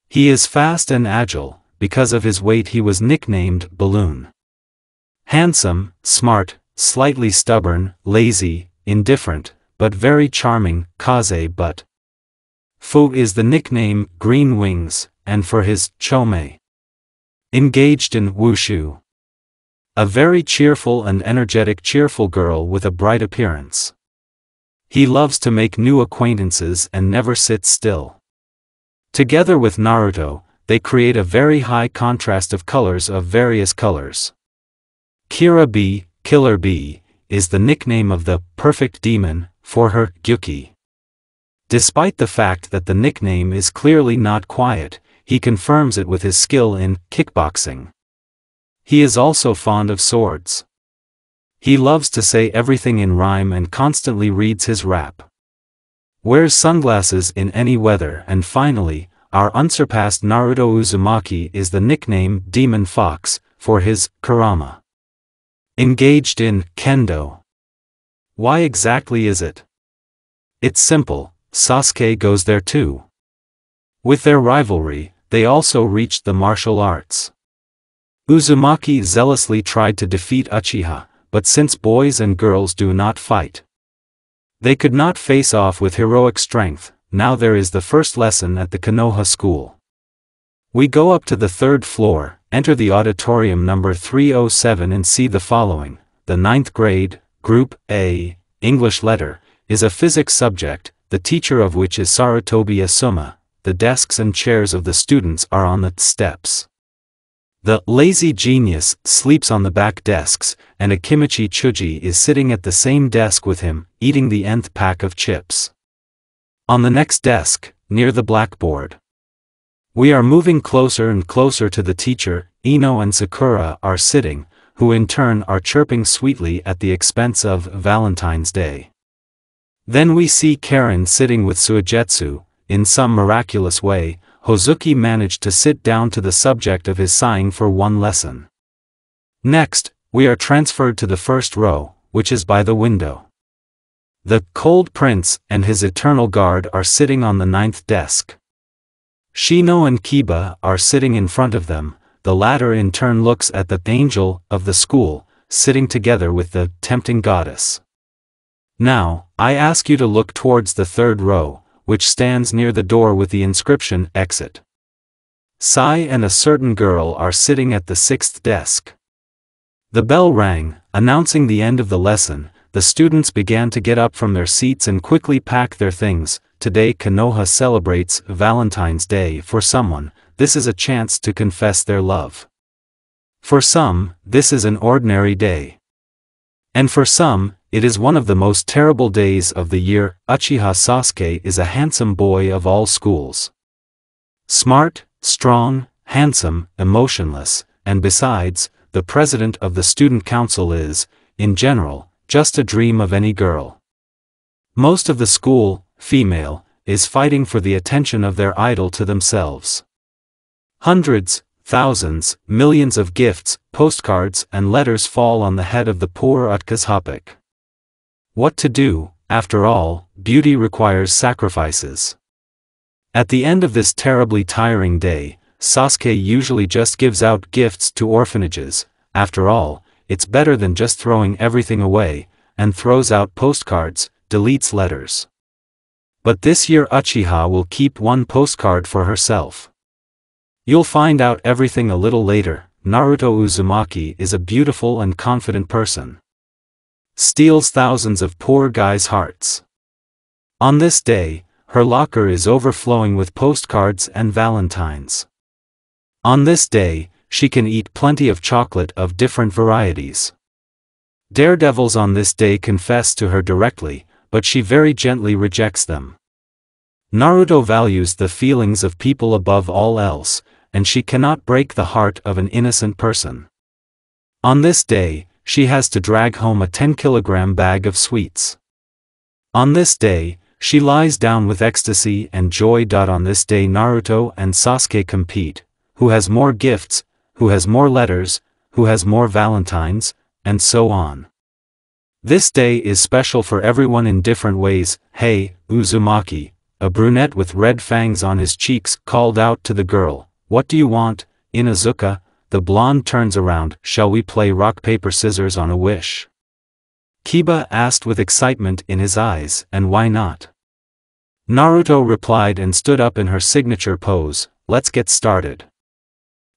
He is fast and agile, because of his weight he was nicknamed Balloon. Handsome, smart, slightly stubborn, lazy, indifferent, but very charming, Kaze but. Fu is the nickname Green Wings, and for his chome. Engaged in wushu. A very cheerful and energetic cheerful girl with a bright appearance. He loves to make new acquaintances and never sits still. Together with Naruto, they create a very high contrast of colors of various colors. Kira B, Killer Bee, is the nickname of the perfect demon for her Gyuki. Despite the fact that the nickname is clearly not quiet, he confirms it with his skill in kickboxing. He is also fond of swords. He loves to say everything in rhyme and constantly reads his rap. Wears sunglasses in any weather and finally, our unsurpassed Naruto Uzumaki is the nickname Demon Fox, for his Kurama. Engaged in kendo. Why exactly is it? It's simple, Sasuke goes there too. With their rivalry, they also reached the martial arts. Uzumaki zealously tried to defeat Uchiha, but since boys and girls do not fight, they could not face off with heroic strength, now there is the first lesson at the Konoha school. We go up to the third floor, enter the auditorium number 307 and see the following. The ninth grade, Group A, English letter, is a physics subject, the teacher of which is Sarutobi Asuma. The desks and chairs of the students are on the steps. The lazy genius sleeps on the back desks, and Akimichi Choji is sitting at the same desk with him, eating the nth pack of chips. On the next desk, near the blackboard, we are moving closer and closer to the teacher, Ino and Sakura are sitting, who in turn are chirping sweetly at the expense of Valentine's Day. Then we see Karin sitting with Suigetsu, in some miraculous way, Hozuki managed to sit down to the subject of his sighing for one lesson. Next, we are transferred to the first row, which is by the window. The cold prince and his eternal guard are sitting on the ninth desk. Shino and Kiba are sitting in front of them, the latter in turn looks at the angel of the school, sitting together with the tempting goddess. Now, I ask you to look towards the third row, which stands near the door with the inscription Exit. Sai and a certain girl are sitting at the sixth desk. The bell rang, announcing the end of the lesson, the students began to get up from their seats and quickly pack their things, today Konoha celebrates Valentine's Day for someone, this is a chance to confess their love. For some, this is an ordinary day. And for some, it is one of the most terrible days of the year. Uchiha Sasuke is a handsome boy of all schools. Smart, strong, handsome, emotionless, and besides, the president of the student council is, in general, just a dream of any girl. Most of the school, female, is fighting for the attention of their idol to themselves. Hundreds, thousands, millions of gifts, postcards, and letters fall on the head of the poor Utkas What to do, after all, beauty requires sacrifices. At the end of this terribly tiring day, Sasuke usually just gives out gifts to orphanages, after all, it's better than just throwing everything away, and throws out postcards, deletes letters. But this year Uchiha will keep one postcard for herself. You'll find out everything a little later, Naruto Uzumaki is a beautiful and confident person. Steals thousands of poor guys' hearts. On this day, her locker is overflowing with postcards and valentines. On this day, she can eat plenty of chocolate of different varieties. Daredevils on this day confess to her directly, but she very gently rejects them. Naruto values the feelings of people above all else, and she cannot break the heart of an innocent person. On this day, she has to drag home a 10 kilogram bag of sweets. On this day, she lies down with ecstasy and joy. On this day Naruto and Sasuke compete, who has more gifts, who has more letters, who has more valentines, and so on. This day is special for everyone in different ways. Hey, Uzumaki, a brunette with red fangs on his cheeks, called out to the girl, what do you want, Inuzuka? The blonde turns around, shall we play rock paper scissors on a wish? Kiba asked with excitement in his eyes, and why not? Naruto replied and stood up in her signature pose, let's get started.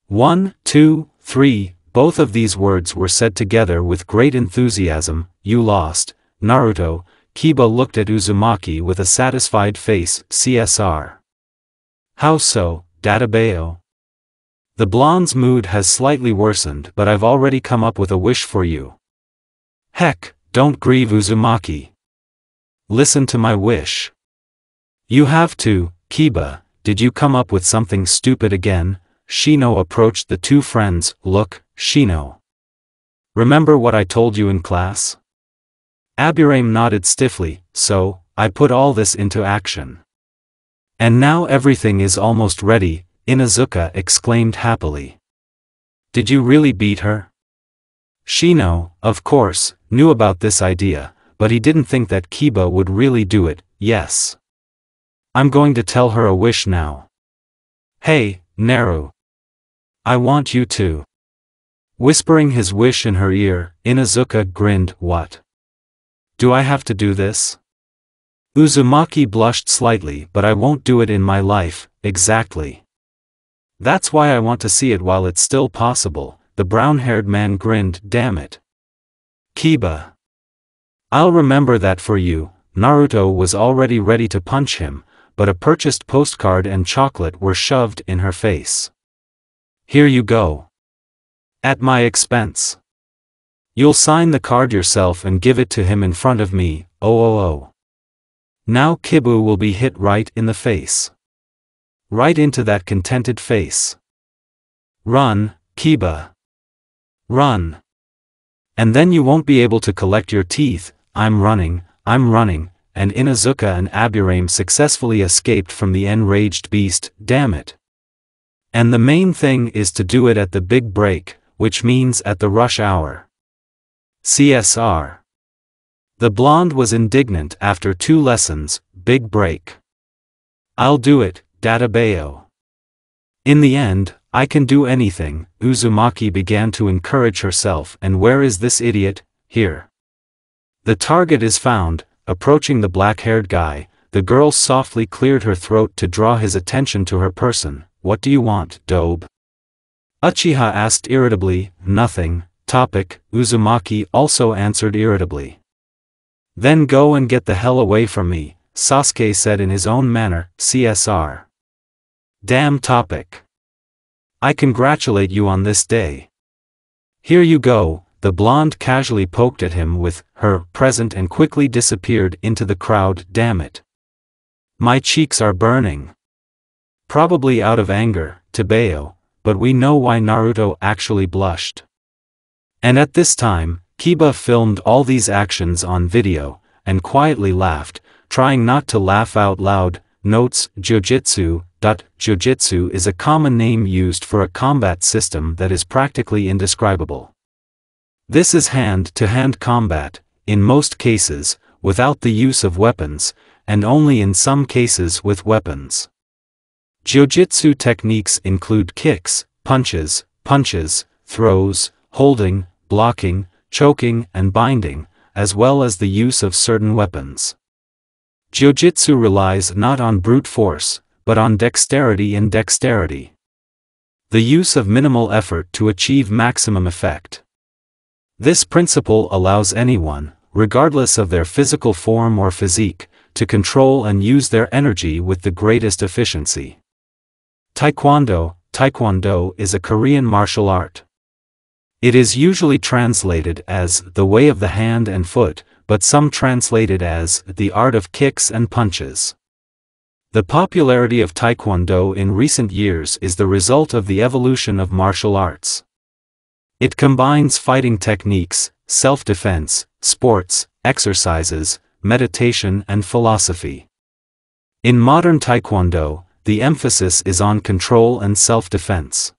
One, two, three, both of these words were said together with great enthusiasm, you lost, Naruto, Kiba looked at Uzumaki with a satisfied face, CSR. How so, Databeo? The blonde's mood has slightly worsened but I've already come up with a wish for you. Heck, don't grieve Uzumaki. Listen to my wish. You have to, Kiba, did you come up with something stupid again? Shino approached the two friends, look, Shino. Remember what I told you in class? Aburame nodded stiffly, so, I put all this into action. And now everything is almost ready, Inuzuka exclaimed happily. Did you really beat her? Shino, of course, knew about this idea, but he didn't think that Kiba would really do it, yes. I'm going to tell her a wish now. Hey, Naru. I want you to. Whispering his wish in her ear, Inuzuka grinned, what? Do I have to do this? Uzumaki blushed slightly but I won't do it in my life, exactly. That's why I want to see it while it's still possible, the brown-haired man grinned, damn it. Kiba. I'll remember that for you, Naruto was already ready to punch him, but a purchased postcard and chocolate were shoved in her face. Here you go. At my expense. You'll sign the card yourself and give it to him in front of me, oh oh oh. Now Kibu will be hit right in the face. Right into that contented face. Run, Kiba. Run. And then you won't be able to collect your teeth, I'm running, I'm running, and Inuzuka and Aburame successfully escaped from the enraged beast, damn it. And the main thing is to do it at the big break, which means at the rush hour. CSR. The blonde was indignant after two lessons, big break. I'll do it, Databeo. In the end, I can do anything, Uzumaki began to encourage herself and where is this idiot, here. The target is found, approaching the black-haired guy, the girl softly cleared her throat to draw his attention to her person, what do you want, Dobe? Uchiha asked irritably, nothing, topic, Uzumaki also answered irritably. Then go and get the hell away from me, Sasuke said in his own manner, CSR. Damn topic. I congratulate you on this day. Here you go, the blonde casually poked at him with her present and quickly disappeared into the crowd, damn it. My cheeks are burning. Probably out of anger, Tebeo, but we know why Naruto actually blushed. And at this time, Kiba filmed all these actions on video, and quietly laughed, trying not to laugh out loud, notes, Jiu-Jitsu is a common name used for a combat system that is practically indescribable. This is hand-to-hand -hand combat, in most cases, without the use of weapons, and only in some cases with weapons. Jiu-Jitsu techniques include kicks, punches, punches, throws, holding, blocking, choking and binding, as well as the use of certain weapons. Jiu-Jitsu relies not on brute force, but on dexterity and dexterity. The use of minimal effort to achieve maximum effect. This principle allows anyone, regardless of their physical form or physique, to control and use their energy with the greatest efficiency. Taekwondo Taekwondo is a Korean martial art. It is usually translated as the way of the hand and foot, but some translate it as the art of kicks and punches. The popularity of Taekwondo in recent years is the result of the evolution of martial arts. It combines fighting techniques, self-defense, sports, exercises, meditation and philosophy. In modern Taekwondo, the emphasis is on control and self-defense.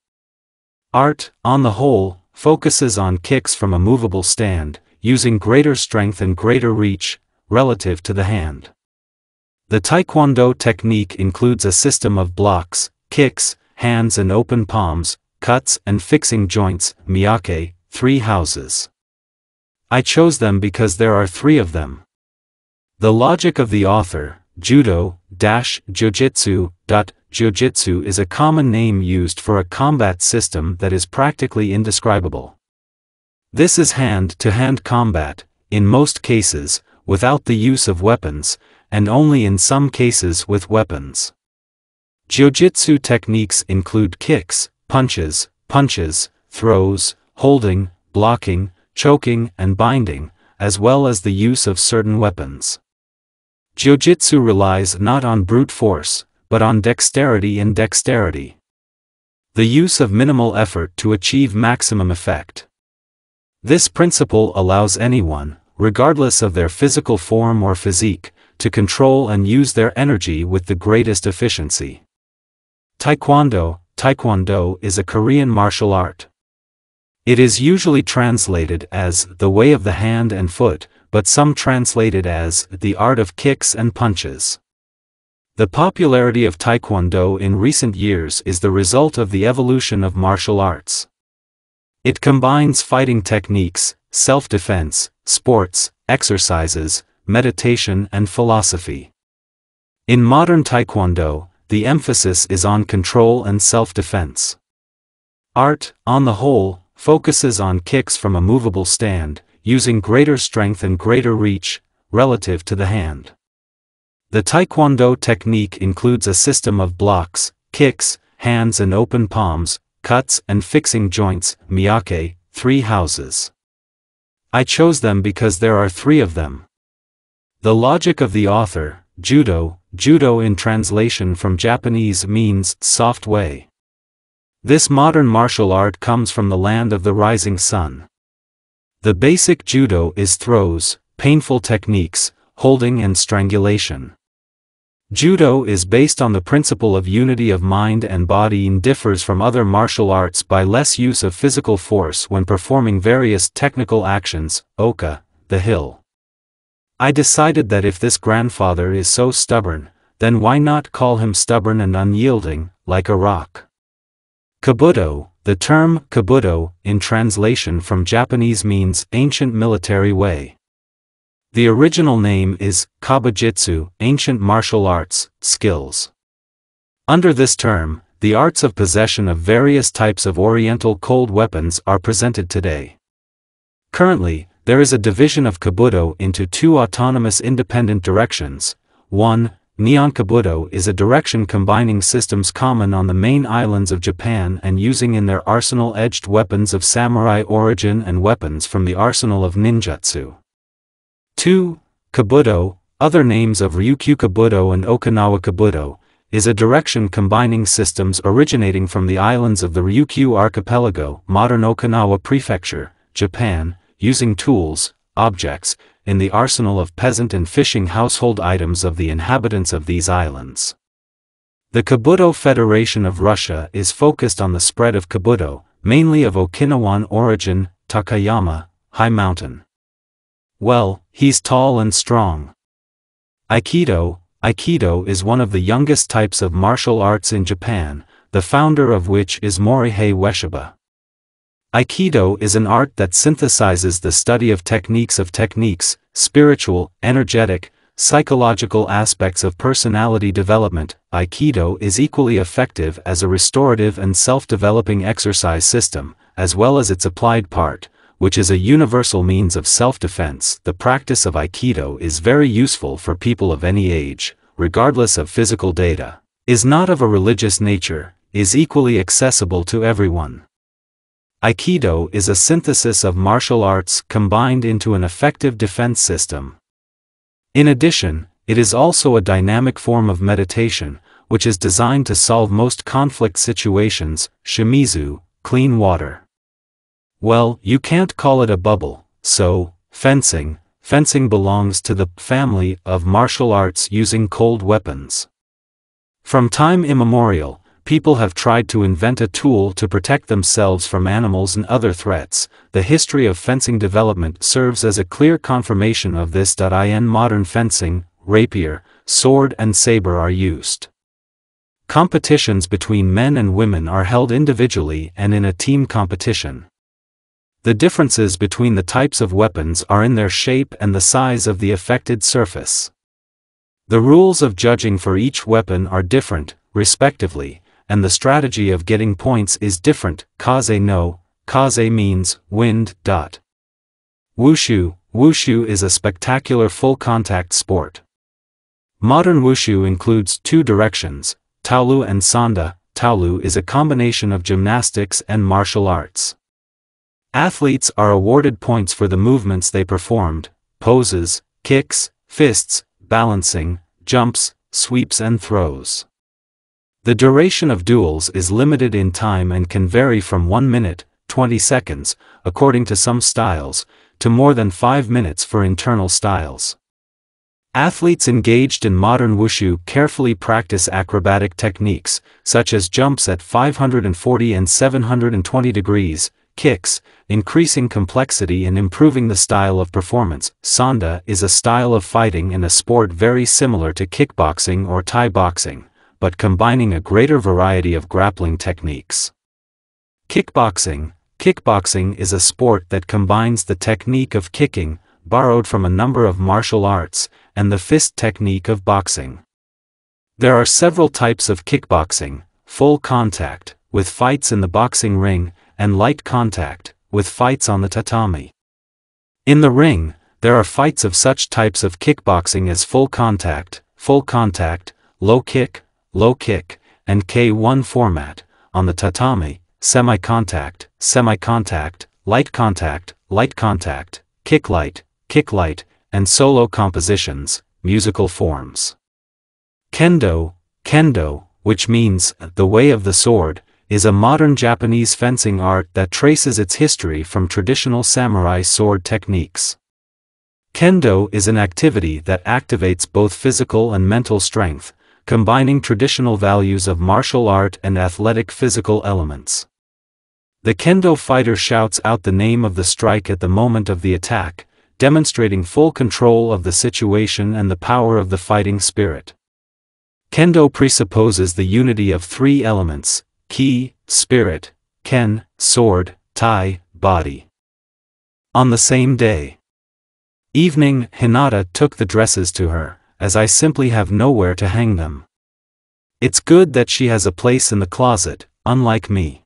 Art, on the whole, focuses on kicks from a movable stand, using greater strength and greater reach, relative to the hand. The Taekwondo technique includes a system of blocks, kicks, hands and open palms, cuts and fixing joints, miyake, three houses. I chose them because there are three of them. The logic of the author, Judo, dash, Jiu-Jitsu, dot, Jiu-Jitsu is a common name used for a combat system that is practically indescribable. This is hand-to-hand -hand combat, in most cases, without the use of weapons, and only in some cases with weapons. Jiu-Jitsu techniques include kicks, punches, punches, throws, holding, blocking, choking and binding, as well as the use of certain weapons. Jiu-Jitsu relies not on brute force, but on dexterity and dexterity. The use of minimal effort to achieve maximum effect. This principle allows anyone, regardless of their physical form or physique, to control and use their energy with the greatest efficiency. Taekwondo Taekwondo is a Korean martial art. It is usually translated as the way of the hand and foot, but some translate it as the art of kicks and punches. The popularity of Taekwondo in recent years is the result of the evolution of martial arts. It combines fighting techniques, self-defense, sports, exercises, meditation and philosophy. In modern Taekwondo, the emphasis is on control and self-defense. Art, on the whole, focuses on kicks from a movable stand, using greater strength and greater reach, relative to the hand. The Taekwondo technique includes a system of blocks, kicks, hands and open palms, cuts and fixing joints, miyake, three houses. I chose them because there are three of them. The logic of the author, Judo, Judo in translation from Japanese means soft way. This modern martial art comes from the land of the rising sun. The basic judo is throws, painful techniques, holding and strangulation. Judo is based on the principle of unity of mind and body and differs from other martial arts by less use of physical force when performing various technical actions, oka, the hill. I decided that if this grandfather is so stubborn, then why not call him stubborn and unyielding, like a rock? Kabuto, the term kabuto, in translation from Japanese means ancient military way. The original name is kabujitsu, ancient martial arts, skills. Under this term, the arts of possession of various types of oriental cold weapons are presented today. Currently, there is a division of Kabuto into two autonomous independent directions, 1. Nihon Kabuto is a direction combining systems common on the main islands of Japan and using in their arsenal edged weapons of samurai origin and weapons from the arsenal of ninjutsu. 2. Kabuto, other names of Ryukyu Kabuto and Okinawa Kabuto, is a direction combining systems originating from the islands of the Ryukyu archipelago, modern Okinawa prefecture, Japan, using tools, objects, in the arsenal of peasant and fishing household items of the inhabitants of these islands. The Kabuto Federation of Russia is focused on the spread of Kabuto, mainly of Okinawan origin, Takayama, High Mountain. Well, he's tall and strong. Aikido, Aikido is one of the youngest types of martial arts in Japan, the founder of which is Morihei Ueshiba. Aikido is an art that synthesizes the study of techniques of techniques, spiritual, energetic, psychological aspects of personality development. Aikido is equally effective as a restorative and self-developing exercise system, as well as its applied part, which is a universal means of self-defense. The practice of Aikido is very useful for people of any age, regardless of physical data, is not of a religious nature, is equally accessible to everyone. Aikido is a synthesis of martial arts combined into an effective defense system. In addition, it is also a dynamic form of meditation, which is designed to solve most conflict situations, shimizu, clean water. Well, you can't call it a bubble, so, fencing, fencing belongs to the family of martial arts using cold weapons. From time immemorial, people have tried to invent a tool to protect themselves from animals and other threats. The history of fencing development serves as a clear confirmation of this. In modern fencing, rapier, sword and saber are used. Competitions between men and women are held individually and in a team competition. The differences between the types of weapons are in their shape and the size of the affected surface. The rules of judging for each weapon are different, respectively, and the strategy of getting points is different. Kaze no, kaze means wind. Dot. Wushu, wushu is a spectacular full-contact sport. Modern wushu includes two directions, taolu and sanda. Taolu is a combination of gymnastics and martial arts. Athletes are awarded points for the movements they performed, poses, kicks, fists, balancing, jumps, sweeps and throws. The duration of duels is limited in time and can vary from 1 minute, 20 seconds, according to some styles, to more than 5 minutes for internal styles. Athletes engaged in modern wushu carefully practice acrobatic techniques, such as jumps at 540 and 720 degrees, kicks, increasing complexity and improving the style of performance. Sanda is a style of fighting in a sport very similar to kickboxing or Thai boxing, but combining a greater variety of grappling techniques. Kickboxing Kickboxing is a sport that combines the technique of kicking, borrowed from a number of martial arts, and the fist technique of boxing. There are several types of kickboxing, full contact, with fights in the boxing ring, and light contact, with fights on the tatami. In the ring, there are fights of such types of kickboxing as full contact, full contact, low kick, low kick, and K1 format, on the tatami, semi-contact, semi-contact, light contact, light contact, kick light, kick light, and solo compositions, musical forms. Kendo, kendo, which means the way of the sword, is a modern Japanese fencing art that traces its history from traditional samurai sword techniques. Kendo is an activity that activates both physical and mental strength, combining traditional values of martial art and athletic physical elements. The kendo fighter shouts out the name of the strike at the moment of the attack, demonstrating full control of the situation and the power of the fighting spirit. Kendo presupposes the unity of three elements, ki, spirit, ken, sword, tai, body. On the same day. Evening, Hinata took the dresses to her, as I simply have nowhere to hang them. It's good that she has a place in the closet, unlike me.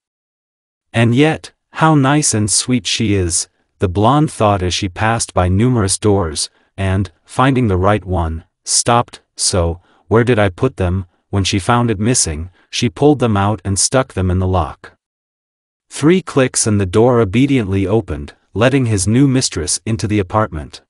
And yet, how nice and sweet she is, the blonde thought as she passed by numerous doors, and, finding the right one, stopped, so, where did I put them, when she found it missing, she pulled them out and stuck them in the lock. Three clicks and the door obediently opened, letting his new mistress into the apartment.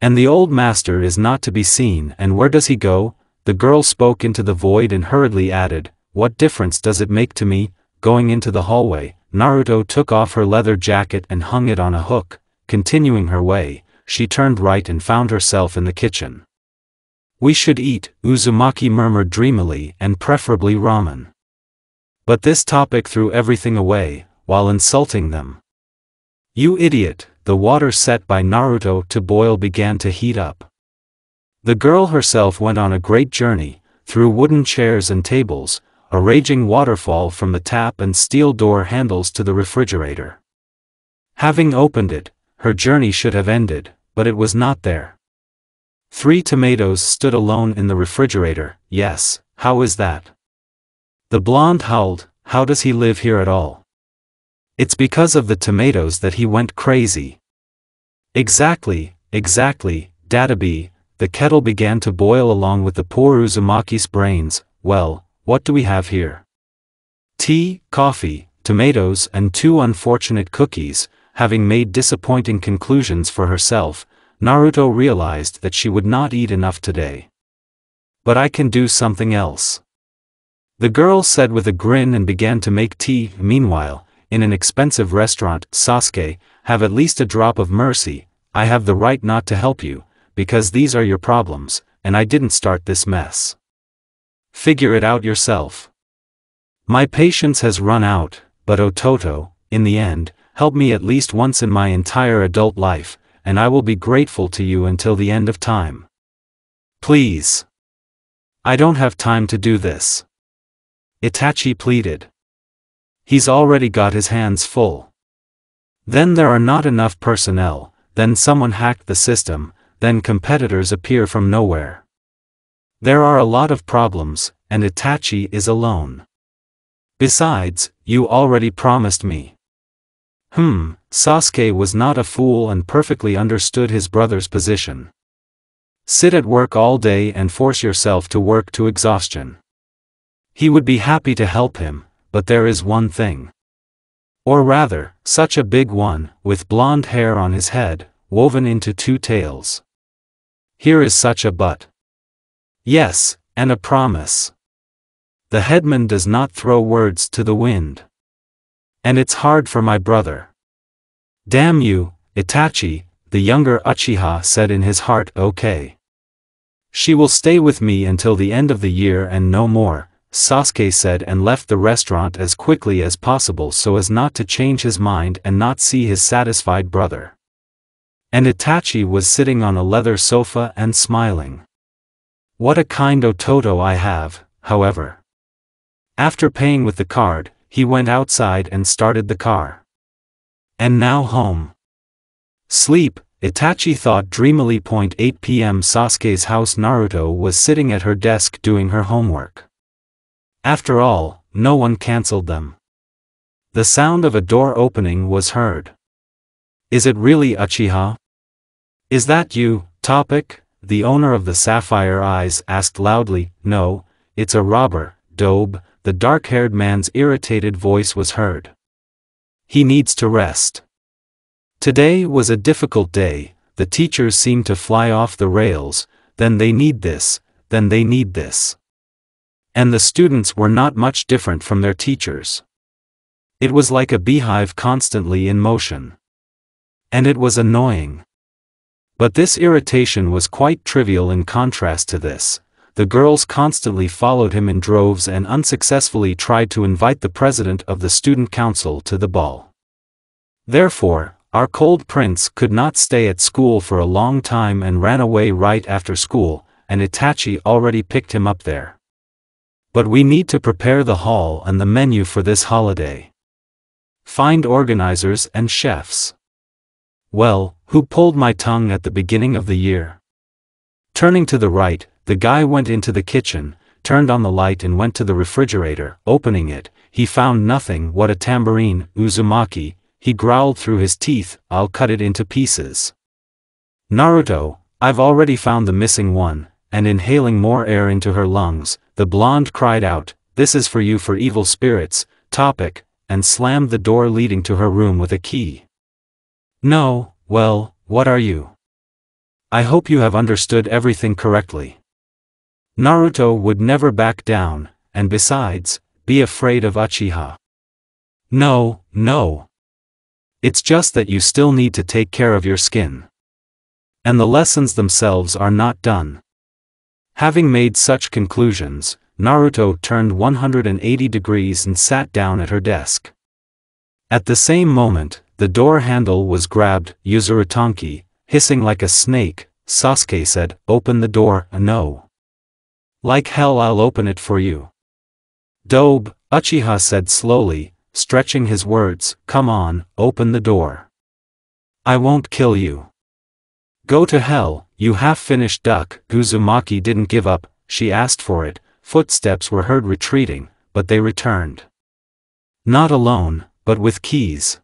And the old master is not to be seen and where does he go? The girl spoke into the void and hurriedly added, What difference does it make to me? Going into the hallway, Naruto took off her leather jacket and hung it on a hook, continuing her way, she turned right and found herself in the kitchen. We should eat, Uzumaki murmured dreamily and preferably ramen. But this topic threw everything away, while insulting them. You idiot, the water set by Naruto to boil began to heat up. The girl herself went on a great journey, through wooden chairs and tables, a raging waterfall from the tap and steel door handles to the refrigerator. Having opened it, her journey should have ended, but it was not there. Three tomatoes stood alone in the refrigerator, yes, how is that? The blonde howled, how does he live here at all? It's because of the tomatoes that he went crazy. Exactly, exactly, Dadabi, the kettle began to boil along with the poor Uzumaki's brains, well, what do we have here? Tea, coffee, tomatoes and two unfortunate cookies, having made disappointing conclusions for herself, Naruto realized that she would not eat enough today. But I can do something else. The girl said with a grin and began to make tea, meanwhile, in an expensive restaurant, Sasuke, have at least a drop of mercy, I have the right not to help you, because these are your problems, and I didn't start this mess. Figure it out yourself. My patience has run out, but Ototo, in the end, help me at least once in my entire adult life, and I will be grateful to you until the end of time. Please. I don't have time to do this. Itachi pleaded. He's already got his hands full. Then there are not enough personnel, then someone hacked the system, then competitors appear from nowhere. There are a lot of problems, and Itachi is alone. Besides, you already promised me. Hmm, Sasuke was not a fool and perfectly understood his brother's position. Sit at work all day and force yourself to work to exhaustion. He would be happy to help him, but there is one thing. Or rather, such a big one, with blonde hair on his head, woven into two tails. Here is such a but. Yes, and a promise. The headman does not throw words to the wind. And it's hard for my brother. Damn you, Itachi, the younger Uchiha said in his heart okay. She will stay with me until the end of the year and no more, Sasuke said and left the restaurant as quickly as possible so as not to change his mind and not see his satisfied brother. And Itachi was sitting on a leather sofa and smiling. What a kind Ototo I have, however. After paying with the card, he went outside and started the car. And now home. Sleep, Itachi thought dreamily. 8 p.m. Sasuke's house Naruto was sitting at her desk doing her homework. After all, no one cancelled them. The sound of a door opening was heard. Is it really Uchiha? Is that you, Topic? The owner of the sapphire eyes asked loudly, No, it's a robber, Dobe, the dark-haired man's irritated voice was heard. He needs to rest. Today was a difficult day, the teachers seemed to fly off the rails, then they need this, then they need this. And the students were not much different from their teachers. It was like a beehive constantly in motion. And it was annoying. But this irritation was quite trivial in contrast to this. The girls constantly followed him in droves and unsuccessfully tried to invite the president of the student council to the ball. Therefore, our cold prince could not stay at school for a long time and ran away right after school, and Itachi already picked him up there. But we need to prepare the hall and the menu for this holiday. Find organizers and chefs. Well, who pulled my tongue at the beginning of the year? Turning to the right, the guy went into the kitchen, turned on the light and went to the refrigerator, opening it, he found nothing what a tambourine, Uzumaki, he growled through his teeth, I'll cut it into pieces. Naruto, I've already found the missing one, and inhaling more air into her lungs, the blonde cried out, this is for you for evil spirits, topic, and slammed the door leading to her room with a key. No, well, what are you? I hope you have understood everything correctly. Naruto would never back down, and besides, be afraid of Uchiha. No, no. It's just that you still need to take care of your skin. And the lessons themselves are not done. Having made such conclusions, Naruto turned 180 degrees and sat down at her desk. At the same moment, the door handle was grabbed, Uzurutanki, hissing like a snake, Sasuke said, open the door, no. Like hell I'll open it for you. Dobe, Uchiha said slowly, stretching his words, come on, open the door. I won't kill you. Go to hell, you half-finished duck. Guzumaki didn't give up, she asked for it, footsteps were heard retreating, but they returned. Not alone, but with keys.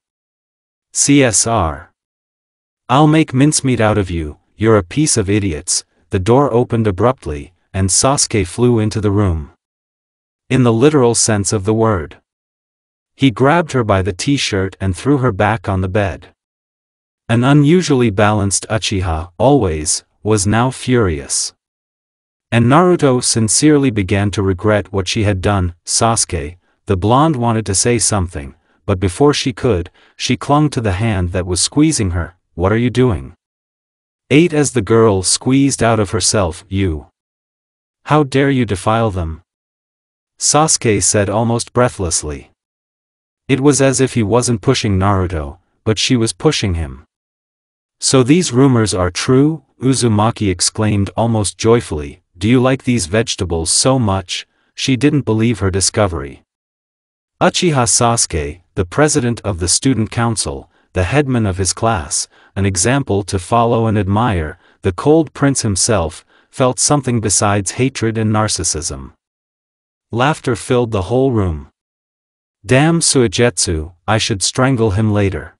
CSR. I'll make mincemeat out of you, you're a piece of idiots, the door opened abruptly, and Sasuke flew into the room. In the literal sense of the word. He grabbed her by the t-shirt and threw her back on the bed. An unusually balanced Uchiha, always, was now furious. And Naruto sincerely began to regret what she had done, Sasuke, the blonde wanted to say something, but before she could, she clung to the hand that was squeezing her, what are you doing? Ate as the girl squeezed out of herself, you. How dare you defile them? Sasuke said almost breathlessly. It was as if he wasn't pushing Naruto, but she was pushing him. So these rumors are true? Uzumaki exclaimed almost joyfully, do you like these vegetables so much? She didn't believe her discovery. Uchiha Sasuke, the president of the student council, the headman of his class, an example to follow and admire, the cold prince himself, felt something besides hatred and narcissism. Laughter filled the whole room. Damn Suigetsu, I should strangle him later.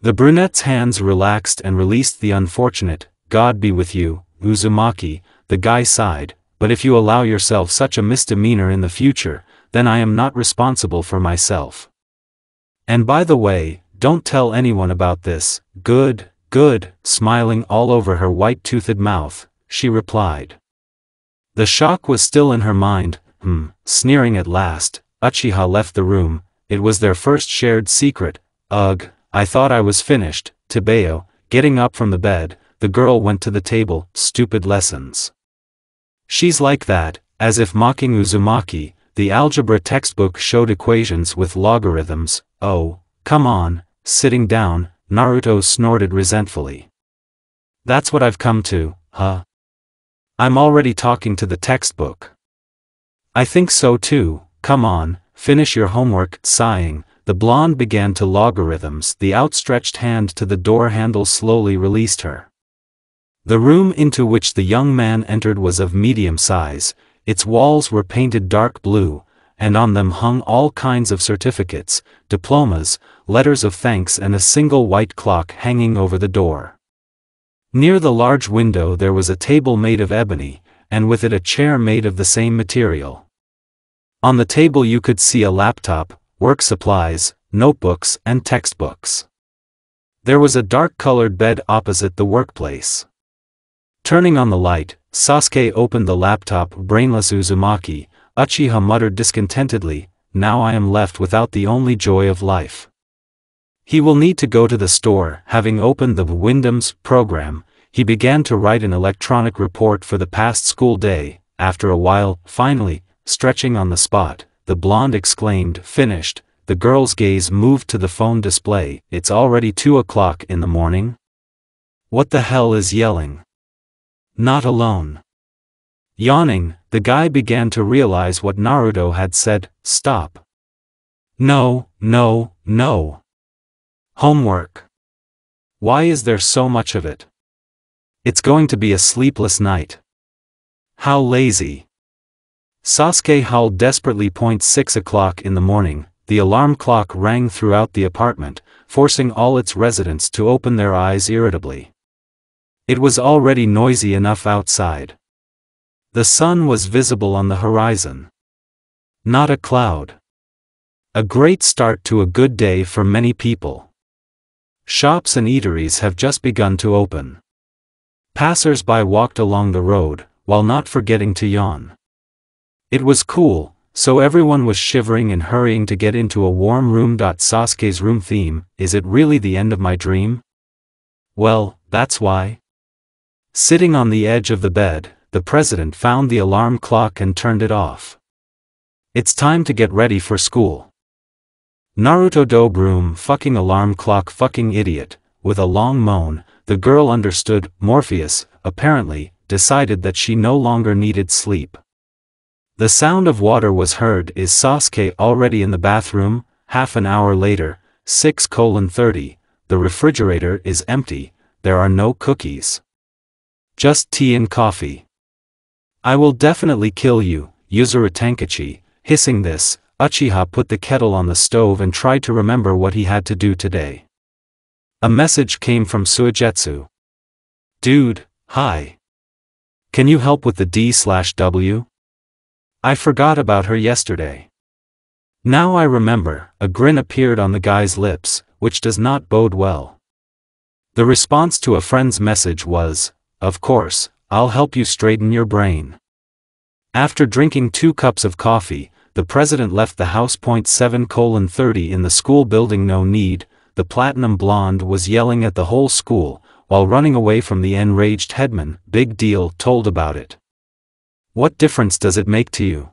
The brunette's hands relaxed and released the unfortunate, God be with you, Uzumaki, the guy sighed, but if you allow yourself such a misdemeanor in the future, then I am not responsible for myself. And by the way, don't tell anyone about this, good, good, smiling all over her white-toothed mouth, she replied. The shock was still in her mind, hmm, sneering at last, Uchiha left the room, it was their first shared secret, ugh, I thought I was finished, Tebeo, getting up from the bed, the girl went to the table, stupid lessons. She's like that, as if mocking Uzumaki, the algebra textbook showed equations with logarithms, oh, come on, sitting down, Naruto snorted resentfully. That's what I've come to, huh? I'm already talking to the textbook. I think so too, come on, finish your homework, sighing, the blonde began to logarithms. The outstretched hand to the door handle slowly released her. The room into which the young man entered was of medium size, its walls were painted dark blue, and on them hung all kinds of certificates, diplomas, letters of thanks and a single white clock hanging over the door. Near the large window there was a table made of ebony, and with it a chair made of the same material. On the table you could see a laptop, work supplies, notebooks, and textbooks. There was a dark-colored bed opposite the workplace. Turning on the light, Sasuke opened the laptop brainless Uzumaki, Uchiha muttered discontentedly, now I am left without the only joy of life. He will need to go to the store, having opened the Windows program, he began to write an electronic report for the past school day, after a while, finally, stretching on the spot, the blonde exclaimed, finished, the girl's gaze moved to the phone display, it's already 2 o'clock in the morning? What the hell is yelling? Not alone. Yawning, the guy began to realize what Naruto had said, stop. No, no, no. Homework. Why is there so much of it? It's going to be a sleepless night. How lazy. Sasuke howled desperately. Point six o'clock in the morning, the alarm clock rang throughout the apartment, forcing all its residents to open their eyes irritably. It was already noisy enough outside. The sun was visible on the horizon. Not a cloud. A great start to a good day for many people. Shops and eateries have just begun to open. Passers-by walked along the road, while not forgetting to yawn. It was cool, so everyone was shivering and hurrying to get into a warm room. Sasuke's room theme, is it really the end of my dream? Well, that's why. Sitting on the edge of the bed, the president found the alarm clock and turned it off. It's time to get ready for school. Naruto do broom fucking alarm clock fucking idiot, with a long moan, the girl understood, Morpheus, apparently, decided that she no longer needed sleep. The sound of water was heard is Sasuke already in the bathroom, half an hour later, 6 colon 30, the refrigerator is empty, there are no cookies. Just tea and coffee. I will definitely kill you, Yuzuru Tenkachi, hissing this, Uchiha put the kettle on the stove and tried to remember what he had to do today. A message came from Suigetsu. Dude, hi. Can you help with the D slash W? I forgot about her yesterday. Now I remember, a grin appeared on the guy's lips, which does not bode well. The response to a friend's message was, Of course, I'll help you straighten your brain. After drinking two cups of coffee, the president left the house. 7 colon 30 in the school building no need, the platinum blonde was yelling at the whole school, while running away from the enraged headman, big deal told about it. What difference does it make to you?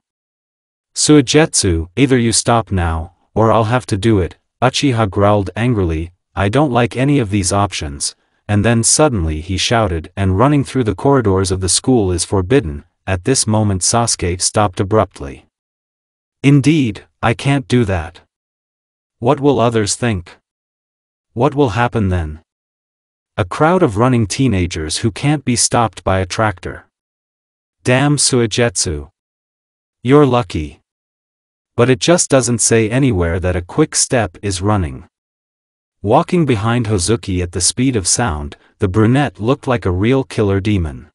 Suigetsu, either you stop now, or I'll have to do it, Uchiha growled angrily, I don't like any of these options, and then suddenly he shouted and running through the corridors of the school is forbidden, at this moment Sasuke stopped abruptly. Indeed, I can't do that. What will others think? What will happen then? A crowd of running teenagers who can't be stopped by a tractor. Damn Suigetsu. You're lucky. But it just doesn't say anywhere that a quick step is running. Walking behind Hozuki at the speed of sound, the brunette looked like a real killer demon.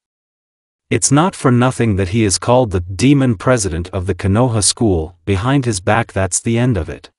It's not for nothing that he is called the demon president of the Konoha school, behind his back that's the end of it.